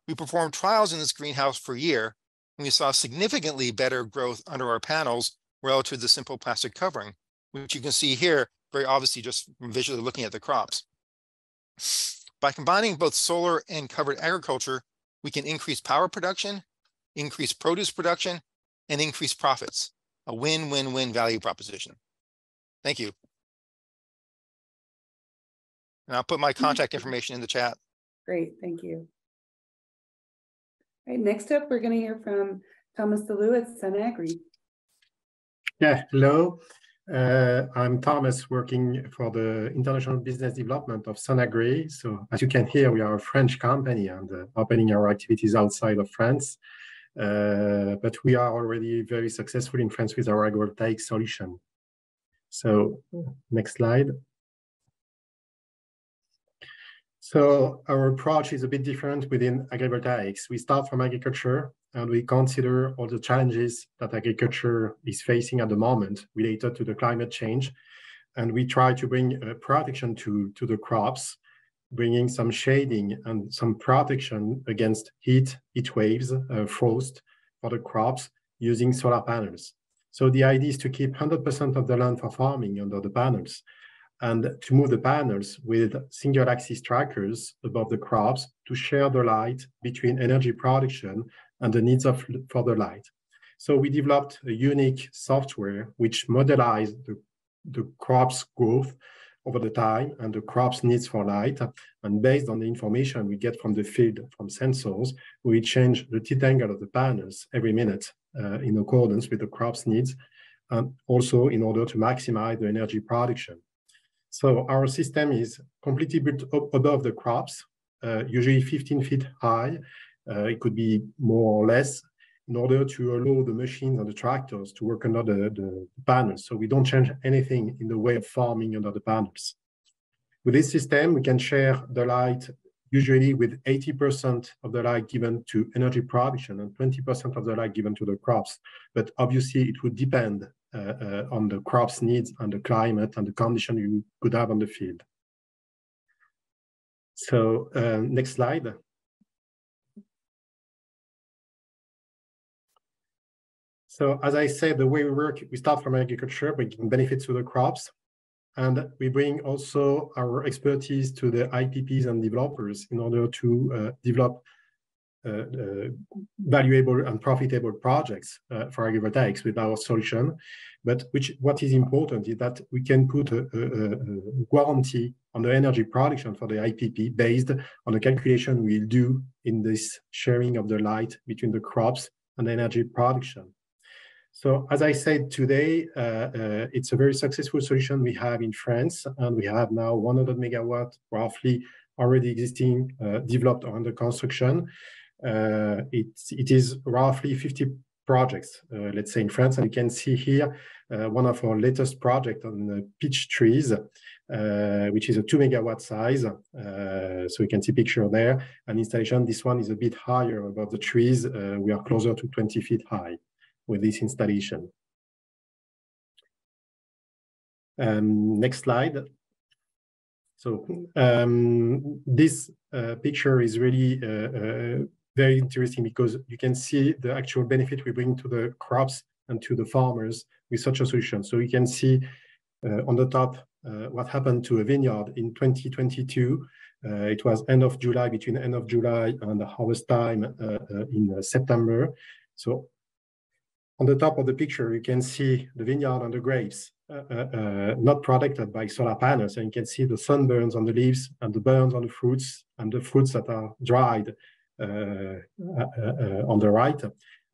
We performed trials in this greenhouse for a year, and we saw significantly better growth under our panels relative to the simple plastic covering which you can see here very obviously just visually looking at the crops. By combining both solar and covered agriculture, we can increase power production, increase produce production, and increase profits. A win-win-win value proposition. Thank you. And I'll put my contact information in the chat. Great, thank you. All right, next up, we're gonna hear from Thomas DeLu at Sunagri. Yeah, hello. Uh, I'm Thomas working for the international business development of Sunagri. So as you can hear, we are a French company and uh, opening our activities outside of France. Uh, but we are already very successful in France with our agrivoltaic solution. So next slide. So our approach is a bit different within agrivoltaics. We start from agriculture and we consider all the challenges that agriculture is facing at the moment related to the climate change. And we try to bring uh, protection to, to the crops, bringing some shading and some protection against heat, heat waves, uh, frost for the crops using solar panels. So the idea is to keep 100% of the land for farming under the panels and to move the panels with single axis trackers above the crops to share the light between energy production and the needs of for the light. So we developed a unique software which modelized the, the crop's growth over the time and the crop's needs for light. And based on the information we get from the field from sensors, we change the tilt angle of the panels every minute uh, in accordance with the crop's needs, and also in order to maximize the energy production. So our system is completely built above the crops, uh, usually 15 feet high, it could be more or less in order to allow the machines and the tractors to work under the, the panels. So we don't change anything in the way of farming under the panels. With this system, we can share the light usually with 80% of the light given to energy production and 20% of the light given to the crops. But obviously it would depend uh, uh, on the crops needs and the climate and the condition you could have on the field. So uh, next slide. So as I said, the way we work, we start from agriculture, bringing benefits to the crops. And we bring also our expertise to the IPPs and developers in order to uh, develop uh, uh, valuable and profitable projects uh, for agrivoltaics with our solution. But which what is important is that we can put a, a, a guarantee on the energy production for the IPP based on the calculation we'll do in this sharing of the light between the crops and energy production. So as I said today, uh, uh, it's a very successful solution we have in France, and we have now 100 megawatt roughly already existing, uh, developed or under construction. Uh, it's, it is roughly 50 projects, uh, let's say in France, and you can see here uh, one of our latest project on the peach trees, which is a two megawatt size. so you can see picture there. An installation, this one is a bit higher above the trees. we are closer to 20 feet high with this installation. Um, next slide. So um, this uh, picture is really uh, uh, very interesting because you can see the actual benefit we bring to the crops and to the farmers with such a solution. So you can see uh, on the top uh, what happened to a vineyard in 2022. Uh, it was end of July, between end of July and the harvest time in September. So on the top of the picture, you can see the vineyard and the grapes uh, uh, uh, not protected by solar panels. And you can see the sunburns on the leaves and the burns on the fruits and the fruits that are dried on the right.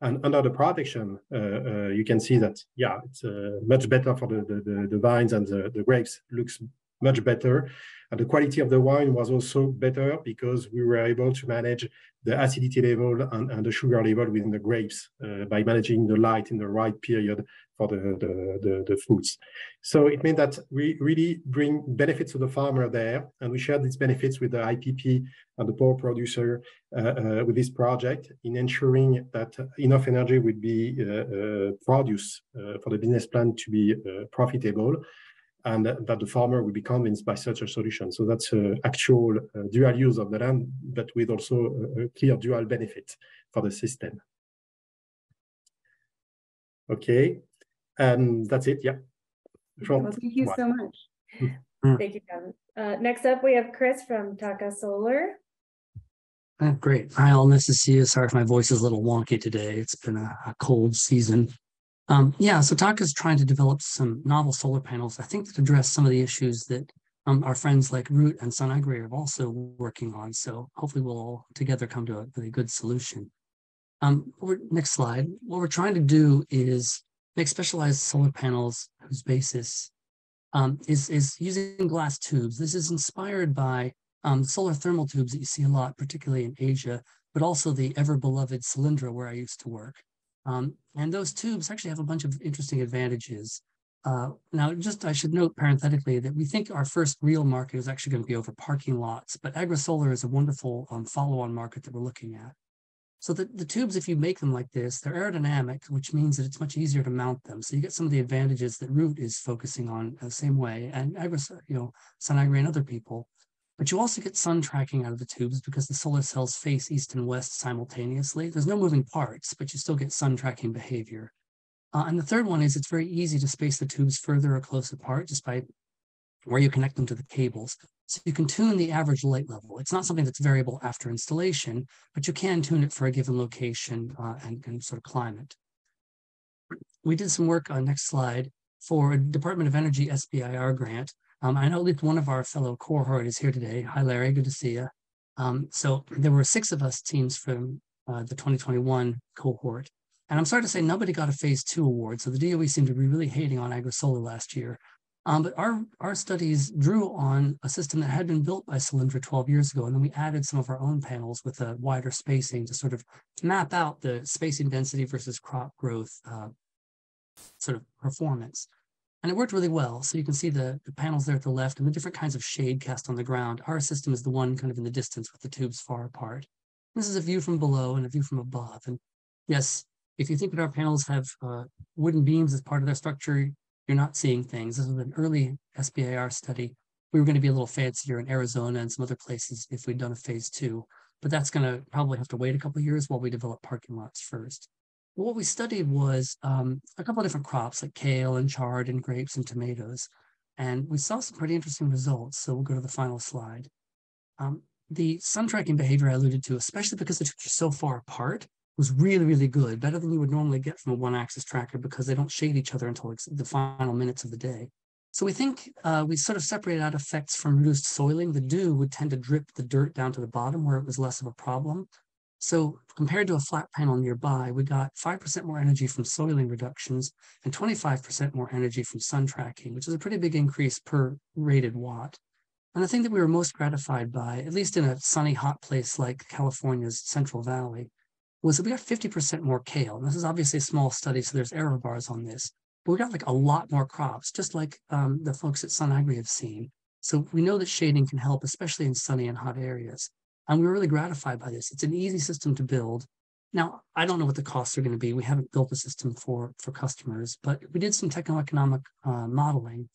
And under the protection, you can see that, yeah, it's much better for the, the, the, vines and the, the grapes looks much better. The quality of the wine was also better because we were able to manage the acidity level and, and the sugar level within the grapes uh, by managing the light in the right period for the, the, the, the, fruits. So it means that we really bring benefits to the farmer there, and we share these benefits with the IPP and the poor producer uh, uh, with this project in ensuring that enough energy would be uh, uh, produced uh, for the business plan to be profitable and that the farmer will be convinced by such a solution. So that's uh, actual uh, dual use of the land, but with also a, a clear dual benefit for the system. Okay, and that's it. Yeah. Well, thank you so much. Hmm. Thank you, Kevin. Uh, next up, we have Chris from Taka Solar. Uh, great. Hi, all. Nice to see you. Sorry if my voice is a little wonky today. It's been a, a cold season. Um, yeah, so Taka is trying to develop some novel solar panels, I think, that address some of the issues that um, our friends like RUTE and Sunagri are also working on. So hopefully we'll all together come to a really good solution. Um, next slide. What we're trying to do is make specialized solar panels whose basis um, is, is using glass tubes. This is inspired by um, solar thermal tubes that you see a lot, particularly in Asia, but also the ever beloved Solyndra where I used to work. Um, and those tubes actually have a bunch of interesting advantages. Uh, now, just I should note parenthetically that we think our first real market is actually going to be over parking lots, but agri-solar is a wonderful um, follow-on market that we're looking at. So the, the tubes, if you make them like this, they're aerodynamic, which means that it's much easier to mount them. So you get some of the advantages that RUTE is focusing on the same way, and agri, you know, Sunagri and other people. But you also get sun tracking out of the tubes because the solar cells face east and west simultaneously. There's no moving parts, but you still get sun tracking behavior. Uh, and the third one is it's very easy to space the tubes further or close apart just by where you connect them to the cables. So you can tune the average light level. It's not something that's variable after installation, but you can tune it for a given location uh, and, and, sort of climate. We did some work on next slide for a Department of Energy SBIR grant. Um, I know at least one of our fellow cohort is here today. Hi, Larry, good to see you. Um, so there were six of us teams from uh, the 2021 cohort. And I'm sorry to say nobody got a phase two award. So the DOE seemed to be really hating on AgriSolar last year. Um, but our, our studies drew on a system that had been built by Solyndra 12 years ago, and then we added some of our own panels with a wider spacing to sort of map out the spacing density versus crop growth uh, sort of performance. And it worked really well. So you can see the, the panels there at the left and the different kinds of shade cast on the ground. Our system is the one kind of in the distance with the tubes far apart. This is a view from below and a view from above. And yes, if you think that our panels have uh, wooden beams as part of their structure, you're not seeing things. This was an early SBIR study. We were going to be a little fancier in Arizona and some other places if we'd done a phase two, but that's going to probably have to wait a couple years while we develop parking lots first. What we studied was um, a couple of different crops like kale and chard and grapes and tomatoes. And we saw some pretty interesting results. So we'll go to the final slide. Um, the sun tracking behavior I alluded to, especially because the two are so far apart, was really, really good, better than you would normally get from a one axis tracker because they don't shade each other until the final minutes of the day. So we think uh, we sort of separated out effects from reduced soiling. The dew would tend to drip the dirt down to the bottom where it was less of a problem. So compared to a flat panel nearby, we got 5% more energy from soiling reductions and 25% more energy from sun tracking, which is a pretty big increase per rated watt. And the thing that we were most gratified by, at least in a sunny, hot place like California's Central Valley, was that we got 50% more kale. And this is obviously a small study, so there's error bars on this. But we got like a lot more crops, just like um, the folks at Sunagri have seen. So we know that shading can help, especially in sunny and hot areas. And we were really gratified by this. It's an easy system to build. Now, I don't know what the costs are going to be. We haven't built a system for, for customers, but we did some techno-economic uh, modeling.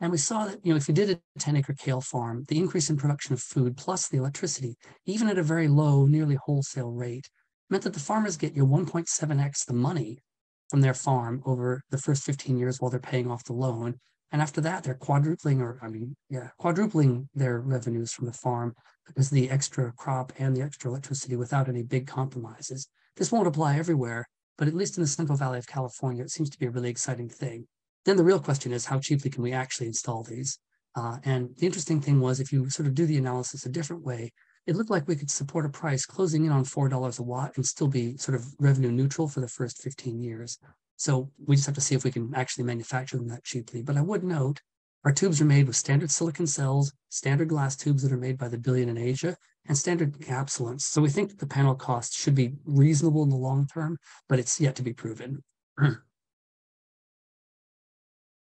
And we saw that, you know, if you did a 10 acre kale farm, the increase in production of food plus the electricity, even at a very low, nearly wholesale rate, meant that the farmers get you 1.7x the money from their farm over the first 15 years while they're paying off the loan. And after that, they're quadrupling or, I mean, yeah, quadrupling their revenues from the farm because the extra crop and the extra electricity without any big compromises. This won't apply everywhere, but at least in the Central Valley of California, it seems to be a really exciting thing. Then the real question is how cheaply can we actually install these? Uh, and the interesting thing was if you sort of do the analysis a different way, it looked like we could support a price closing in on $4 a watt and still be sort of revenue neutral for the first 15 years. So we just have to see if we can actually manufacture them that cheaply. But I would note our tubes are made with standard silicon cells, standard glass tubes that are made by the billion in Asia, and standard encapsulants. So we think that the panel cost should be reasonable in the long term, but it's yet to be proven. All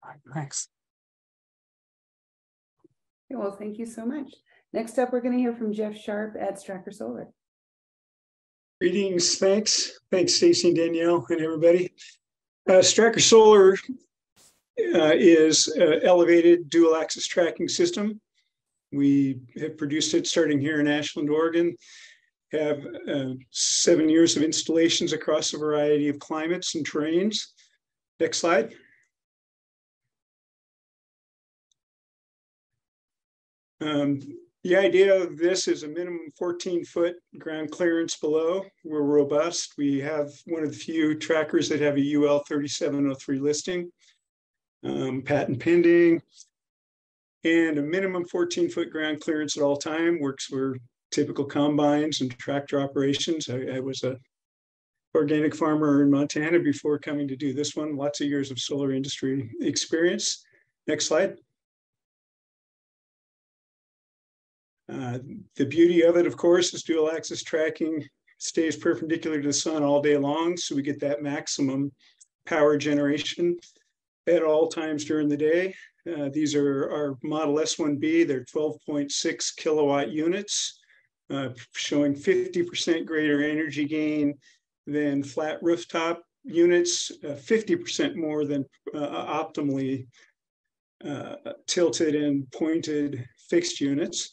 right, thanks. well, thank you so much. Next up, we're going to hear from Jeff Sharp at Stracker Solar. Greetings, thanks. Thanks, Stacy and Danielle and everybody. Uh, Stracker Solar uh, is an elevated dual axis tracking system. We have produced it starting here in Ashland, Oregon, have uh, seven years of installations across a variety of climates and terrains. Next slide. Um, the idea of this is a minimum 14 foot ground clearance below. We're robust. We have one of the few trackers that have a UL 3703 listing, um, patent pending. and a minimum 14 foot ground clearance at all time works for typical combines and tractor operations. I, I was a organic farmer in Montana before coming to do this one. Lots of years of solar industry experience. Next slide. Uh, the beauty of it, of course, is dual axis tracking stays perpendicular to the sun all day long. So we get that maximum power generation at all times during the day. Uh, these are our Model S1B. They're 12.6 kilowatt units, uh, showing 50% greater energy gain than flat rooftop units, 50% uh, more than uh, optimally tilted and pointed fixed units.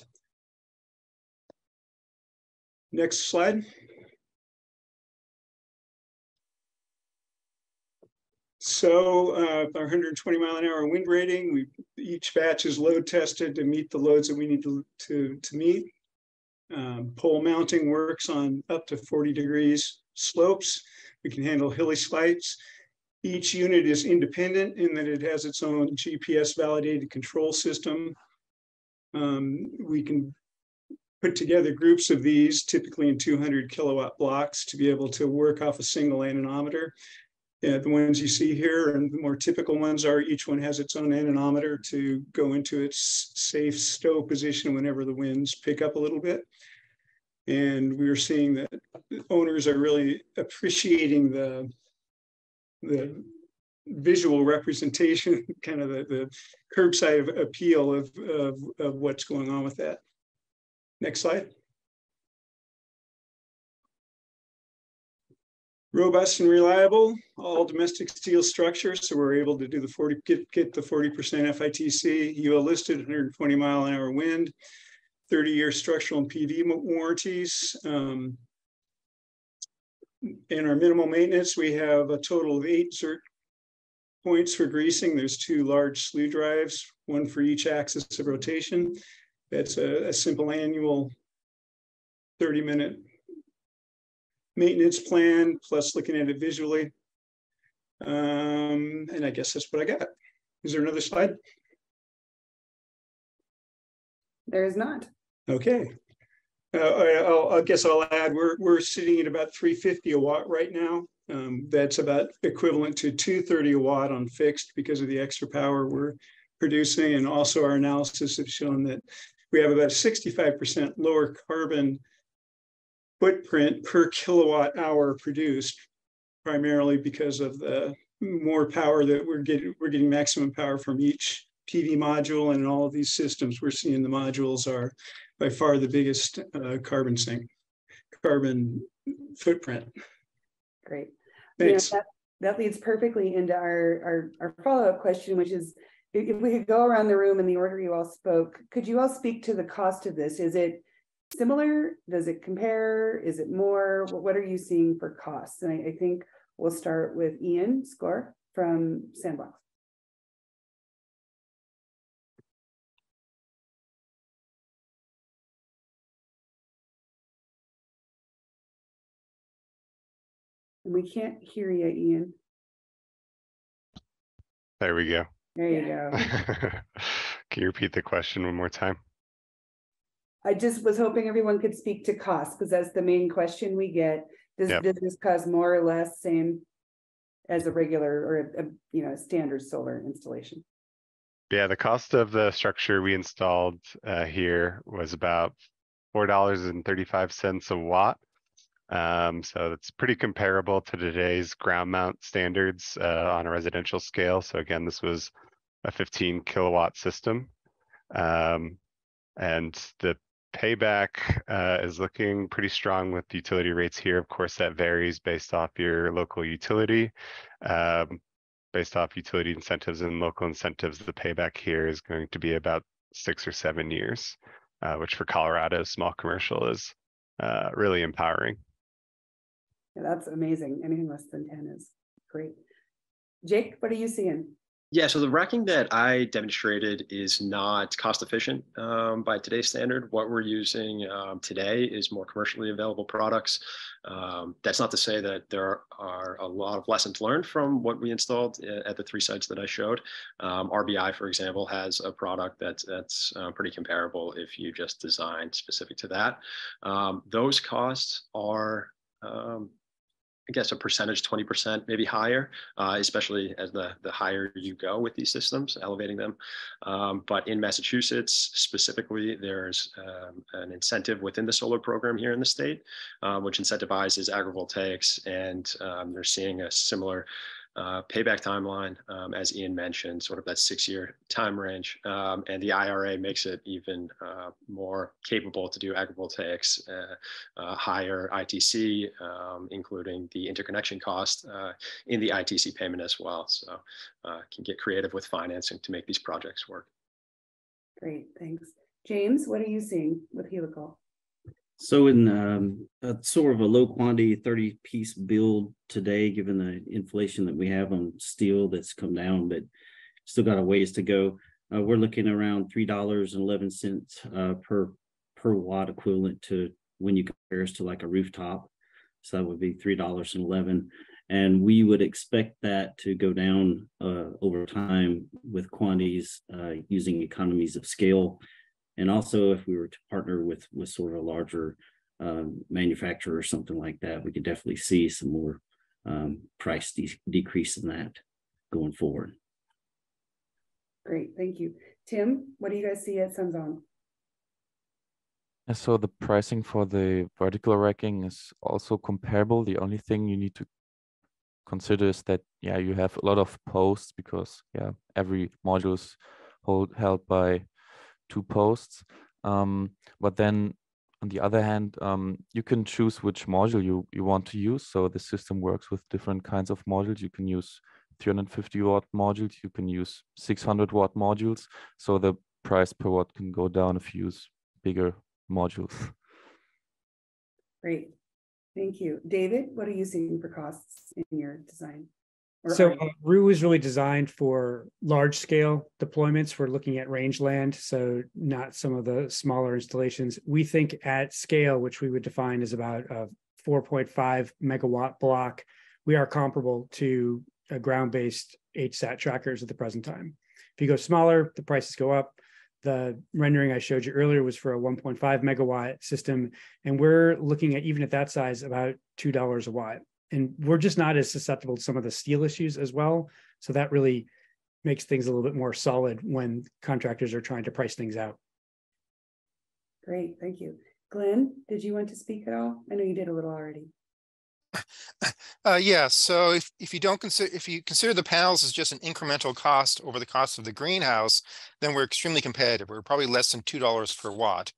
Next slide. So uh, our 120 mile an hour wind rating, we each batch is load tested to meet the loads that we need to, to, to meet. Um, pole mounting works on up to 40 degrees slopes. We can handle hilly slides. Each unit is independent in that it has its own GPS validated control system. Um, we can put together groups of these, typically in 200 kilowatt blocks, to be able to work off a single anemometer. Yeah, the ones you see here and the more typical ones are each one has its own anemometer to go into its safe stow position whenever the winds pick up a little bit. And we are seeing that owners are really appreciating the, the visual representation, kind of the, the curbside appeal of, of, of what's going on with that. Next slide. robust and reliable, all domestic steel structures. So we're able to do the 40, get, get the 40% FITC, UL listed 120 mile an hour wind, 30 year structural and PV warranties. Um, in our minimal maintenance, we have a total of eight zerk points for greasing. There's two large slew drives, one for each axis of rotation. That's a, a simple annual 30 minute maintenance plan plus looking at it visually. Um, and I guess that's what I got. Is there another slide? There is not. Okay. Uh, I, I, guess I'll add we're we're sitting at about 350 a watt right now. Um, that's about equivalent to 230 a watt on fixed because of the extra power we're producing, and also our analysis has shown that we have about 65% lower carbon footprint per kilowatt hour produced, primarily because of the more power that we're getting, we're getting maximum power from each PV module and in all of these systems, we're seeing the modules are by far the biggest uh, carbon sink, carbon footprint. Great. Thanks. that, that leads perfectly into our, our, our follow-up question, which is, if we could go around the room in the order you all spoke, could you all speak to the cost of this? Is it similar? Does it compare? Is it more? What are you seeing for costs? And I, I think we'll start with Ian Score from Sandbox. And we can't hear you, Ian. There we go. There you go. Can you repeat the question one more time? I just was hoping everyone could speak to cost because that's the main question we get. Does, Yep. this cost more or less same as a regular or a, a, you know, standard solar installation? Yeah, the cost of the structure we installed uh, here was about four dollars and thirty-five cents a watt. Um, so it's pretty comparable to today's ground mount standards uh, on a residential scale. So again, this was a 15 kilowatt system. Um, and the payback uh, is looking pretty strong with utility rates here. Of course, that varies based off your local utility. Um, based off utility incentives and local incentives, the payback here is going to be about six or seven years, uh, which for Colorado small commercial is uh, really empowering. Yeah, that's amazing. Anything less than 10 is great. Jake, what are you seeing? Yeah, so the racking that I demonstrated is not cost efficient um, by today's standard. What we're using um, today is more commercially available products. Um, that's not to say that there are a lot of lessons learned from what we installed uh, at the three sites that I showed. Um, RBI, for example, has a product that's, that's uh, pretty comparable if you just design specific to that. Um, those costs are um, I guess a percentage, 20%, maybe higher, uh, especially as the, the higher you go with these systems, elevating them. Um, but in Massachusetts specifically, there's um, an incentive within the solar program here in the state, uh, which incentivizes agrivoltaics. And um, they're seeing a similar uh, payback timeline, um, as Ian mentioned, sort of that six-year time range, um, and the IRA makes it even uh, more capable to do agrivoltaics, uh, uh higher ITC, um, including the interconnection cost uh, in the ITC payment as well. So uh, can get creative with financing to make these projects work. Great, thanks. James, what are you seeing with Helical? So in um, a sort of a low quantity 30 piece build today, given the inflation that we have on steel that's come down, but still got a ways to go. Uh, we're looking around $3.11 uh, per per watt equivalent to when you compare us to like a rooftop. So that would be $3.11. And we would expect that to go down uh, over time with quantities uh, using economies of scale and also, if we were to partner with with sort of a larger um, manufacturer or something like that, we could definitely see some more um, price de decrease in that going forward. Great, thank you. Tim, what do you guys see at Sunzaun? So the pricing for the vertical racking is also comparable. The only thing you need to consider is that yeah, you have a lot of posts because yeah, every module is hold, held by two posts. Um, but then on the other hand, um, you can choose which module you, you want to use. So the system works with different kinds of modules. You can use 350 watt modules, you can use 600 watt modules. So the price per watt can go down if you use bigger modules. Great. Thank you. David, what are you seeing for costs in your design? So uh, RUTE is really designed for large scale deployments. We're looking at rangeland, so not some of the smaller installations. We think at scale, which we would define as about a 4.5 megawatt block, we are comparable to a ground based HSAT trackers at the present time. If you go smaller, the prices go up. The rendering I showed you earlier was for a 1.5 megawatt system, and we're looking at even at that size about $2 a watt and we're just not as susceptible to some of the steel issues as well. So that really makes things a little bit more solid when contractors are trying to price things out. Great, thank you. Glenn, did you want to speak at all? I know you did a little already. Uh, yeah, so if, if you don't consider if you consider the panels as just an incremental cost over the cost of the greenhouse, then we're extremely competitive. We're probably less than two dollars per watt,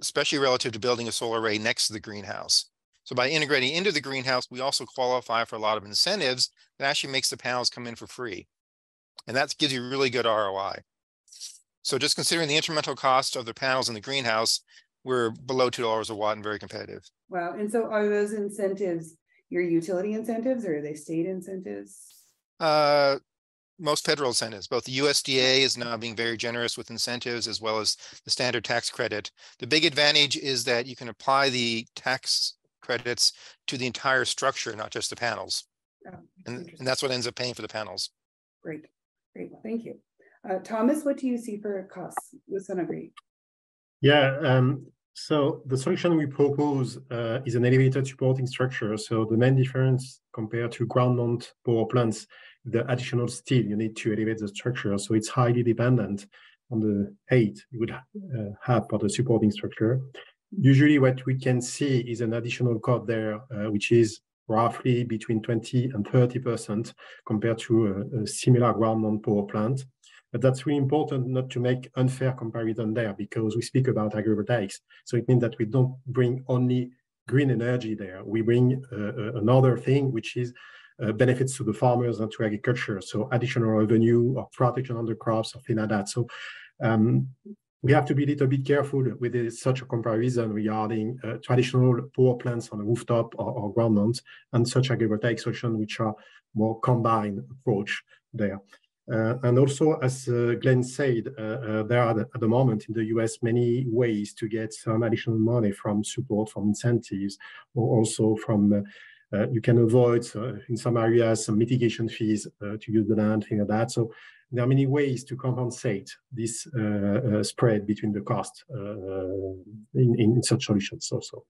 especially relative to building a solar array next to the greenhouse. So by integrating into the greenhouse, we also qualify for a lot of incentives that actually makes the panels come in for free. And that gives you really good ROI. So just considering the incremental cost of the panels in the greenhouse, we're below $2 a watt and very competitive. Wow. And so are those incentives your utility incentives or are they state incentives? Uh, most federal incentives, both the USDA is now being very generous with incentives as well as the standard tax credit. The big advantage is that you can apply the tax credits to the entire structure, not just the panels. Oh, and, and that's what ends up paying for the panels. Great, great, thank you. Uh, Thomas, what do you see for costs with SunAgri? Yeah, um, so the solution we propose uh, is an elevated supporting structure. So the main difference compared to ground mount power plants, the additional steel you need to elevate the structure. So it's highly dependent on the height you would uh, have for the supporting structure usually what we can see is an additional cost there, uh, which is roughly between 20 and 30% compared to a, a similar ground mount power plant. But that's really important not to make unfair comparison there because we speak about agrivoltaics. So it means that we don't bring only green energy there. We bring uh, uh another thing, which is uh, benefits to the farmers and to agriculture. So additional revenue or protection on the crops or things like that. So um, we have to be a little bit careful with such a comparison regarding uh, traditional power plants on a rooftop or, or ground mount and such agrivoltaic solutions which are more combined approach there. Uh, and also, as uh, Glenn said, uh, uh, there are at the moment in the US many ways to get some additional money from support, from incentives, or also from you can avoid in some areas some mitigation fees to use the land, things like that. So there are many ways to compensate this uh, uh, spread between the cost uh, in, in such solutions also.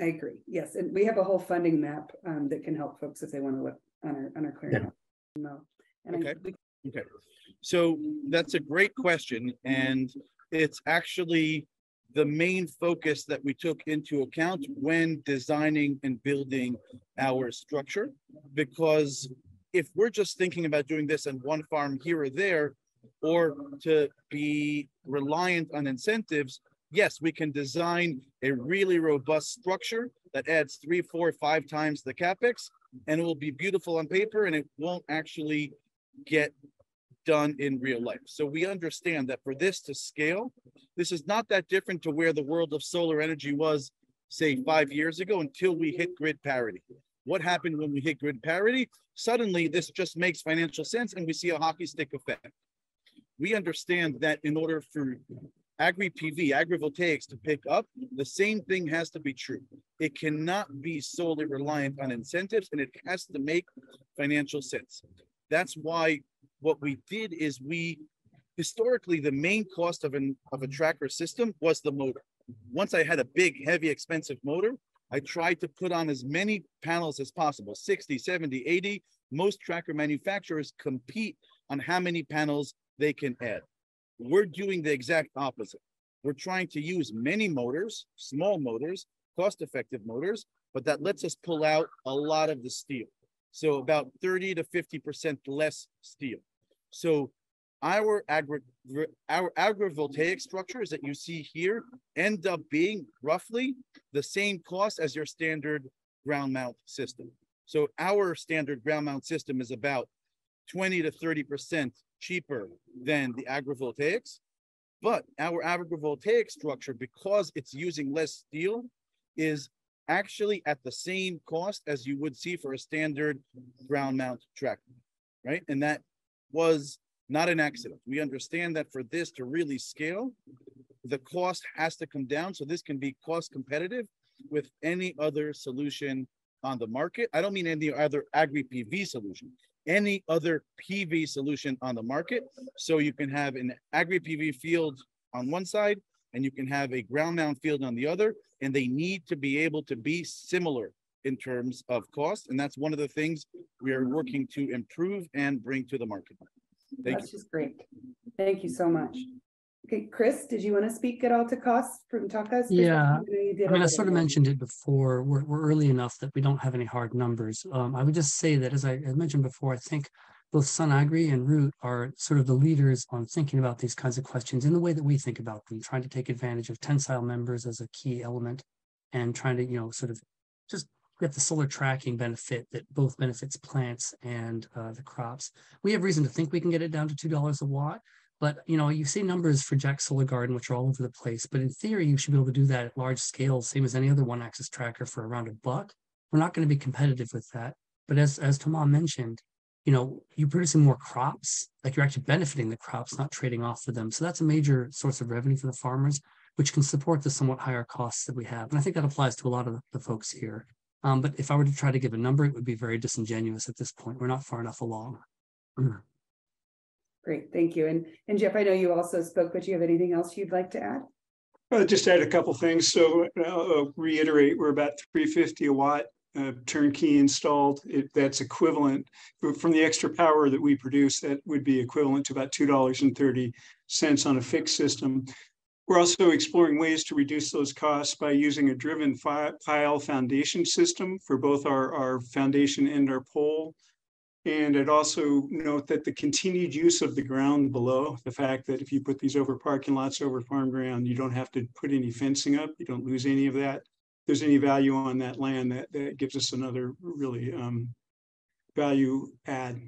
I agree. Yes, and we have a whole funding map um, that can help folks if they want to look on our on our clearinghouse. Yeah. And okay. I, we... okay. So that's a great question, and it's actually the main focus that we took into account when designing and building our structure. Because if we're just thinking about doing this on one farm here or there, or to be reliant on incentives, yes, we can design a really robust structure that adds three, four, five times the capex, and it will be beautiful on paper, and it won't actually get done in real life. So we understand that for this to scale, this is not that different to where the world of solar energy was, say, five years ago until we hit grid parity. What happened when we hit grid parity? Suddenly, this just makes financial sense, and we see a hockey stick effect. We understand that in order for agri PV, agrivoltaics to pick up, the same thing has to be true. It cannot be solely reliant on incentives and it has to make financial sense. That's why what we did is we historically the main cost of an of a tracker system was the motor. Once I had a big, heavy, expensive motor, I tried to put on as many panels as possible 60, 70, 80. Most tracker manufacturers compete on how many panels they can add. We're doing the exact opposite. We're trying to use many motors, small motors, cost effective motors, but that lets us pull out a lot of the steel. So about 30 to 50% less steel. So our agri our agrivoltaic structures that you see here end up being roughly the same cost as your standard ground mount system. So our standard ground mount system is about 20 to 30% cheaper than the agrivoltaics. But our agrivoltaic structure, because it's using less steel, is actually at the same cost as you would see for a standard ground mount tracker, right? And that was not an accident. We understand that for this to really scale, the cost has to come down. So this can be cost competitive with any other solution on the market. I don't mean any other agri PV solution any other PV solution on the market. So you can have an agri PV field on one side and you can have a ground mount field on the other, and they need to be able to be similar in terms of cost. And that's one of the things we are working to improve and bring to the market. Thank that's you. just great. Thank you so much. Okay, Chris, did you want to speak at all to costs from Takas? Yeah, I mean, I sort of mentioned it before. We're, we're early enough that we don't have any hard numbers. Um, I would just say that, as I, I mentioned before, I think both Sun Agri and RUTE are sort of the leaders on thinking about these kinds of questions in the way that we think about them, trying to take advantage of tensile members as a key element and trying to, you know, sort of just get the solar tracking benefit that both benefits plants and uh, the crops. We have reason to think we can get it down to $2 a watt. But you know, you see numbers for Jack Solar Garden, which are all over the place. But in theory, you should be able to do that at large scale, same as any other one-axis tracker for around a buck. We're not going to be competitive with that. But as as Thomas mentioned, you know, you're producing more crops, like you're actually benefiting the crops, not trading off for them. So that's a major source of revenue for the farmers, which can support the somewhat higher costs that we have. And I think that applies to a lot of the folks here. Um, but if I were to try to give a number, it would be very disingenuous at this point. We're not far enough along. Great, thank you. And, and Jeff, I know you also spoke, but do you have anything else you'd like to add? Uh, just add a couple things. So I'll uh, reiterate, we're about 350 a watt uh, turnkey installed. It, that's equivalent from the extra power that we produce. That would be equivalent to about two dollars and thirty cents on a fixed system. We're also exploring ways to reduce those costs by using a driven pile foundation system for both our, our foundation and our pole. And I'd also note that the continued use of the ground below, the fact that if you put these over parking lots, over farm ground, you don't have to put any fencing up, you don't lose any of that. If there's any value on that land, that, that gives us another really um, value add.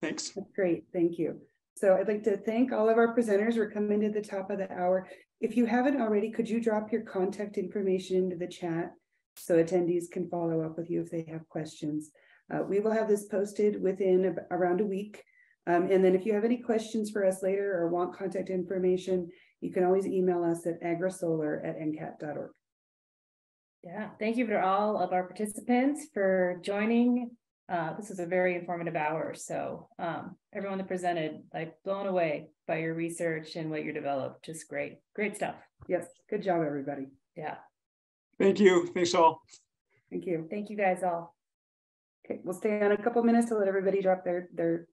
Thanks. That's great, thank you. So I'd like to thank all of our presenters. We're coming to the top of the hour. If you haven't already, could you drop your contact information into the chat so attendees can follow up with you if they have questions. Uh, we will have this posted within around a week. Um, and then if you have any questions for us later or want contact information, you can always email us at agrisolar@ncat.org. Yeah, thank you for all of our participants for joining. Uh, this was a very informative hour. So um, everyone that presented, like blown away by your research and what you developed. Just great, great stuff. Yes, good job, everybody. Yeah. Thank you. Thanks all. Thank you. Thank you guys all. Okay, we'll stay on a couple minutes to let everybody drop their, their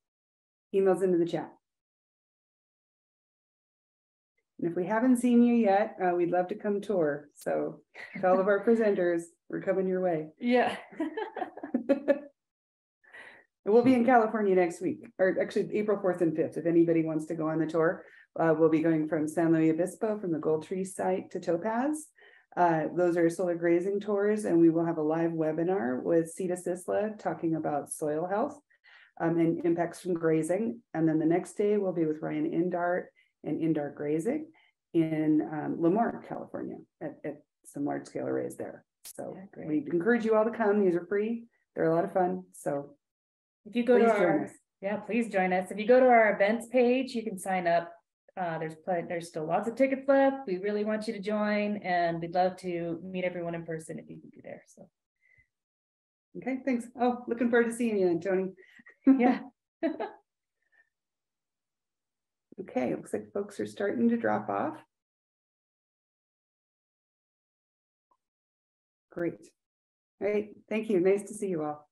emails into the chat. And if we haven't seen you yet, uh, we'd love to come tour. So to all of our presenters, we're coming your way. Yeah. we'll be in California next week, or actually April 4th and 5th. If anybody wants to go on the tour, uh, we'll be going from San Luis Obispo from the Gold Tree site to Topaz. Uh, those are solar grazing tours, and we will have a live webinar with Sita Sisla talking about soil health um, and impacts from grazing. And then the next day we'll be with Ryan Indart and Indart Grazing in um, Lemoore, California, at, at, some large scale arrays there. So yeah, we encourage you all to come. These are free. They're a lot of fun. So if you go to our, yeah, please join us. If you go to our events page, you can sign up. Uh, there's there's still lots of tickets left. We really want you to join, and we'd love to meet everyone in person if you can be there. So, okay, thanks. Oh, looking forward to seeing you, then, Tony. yeah. Okay, looks like folks are starting to drop off. Great. All right, thank you. Nice to see you all.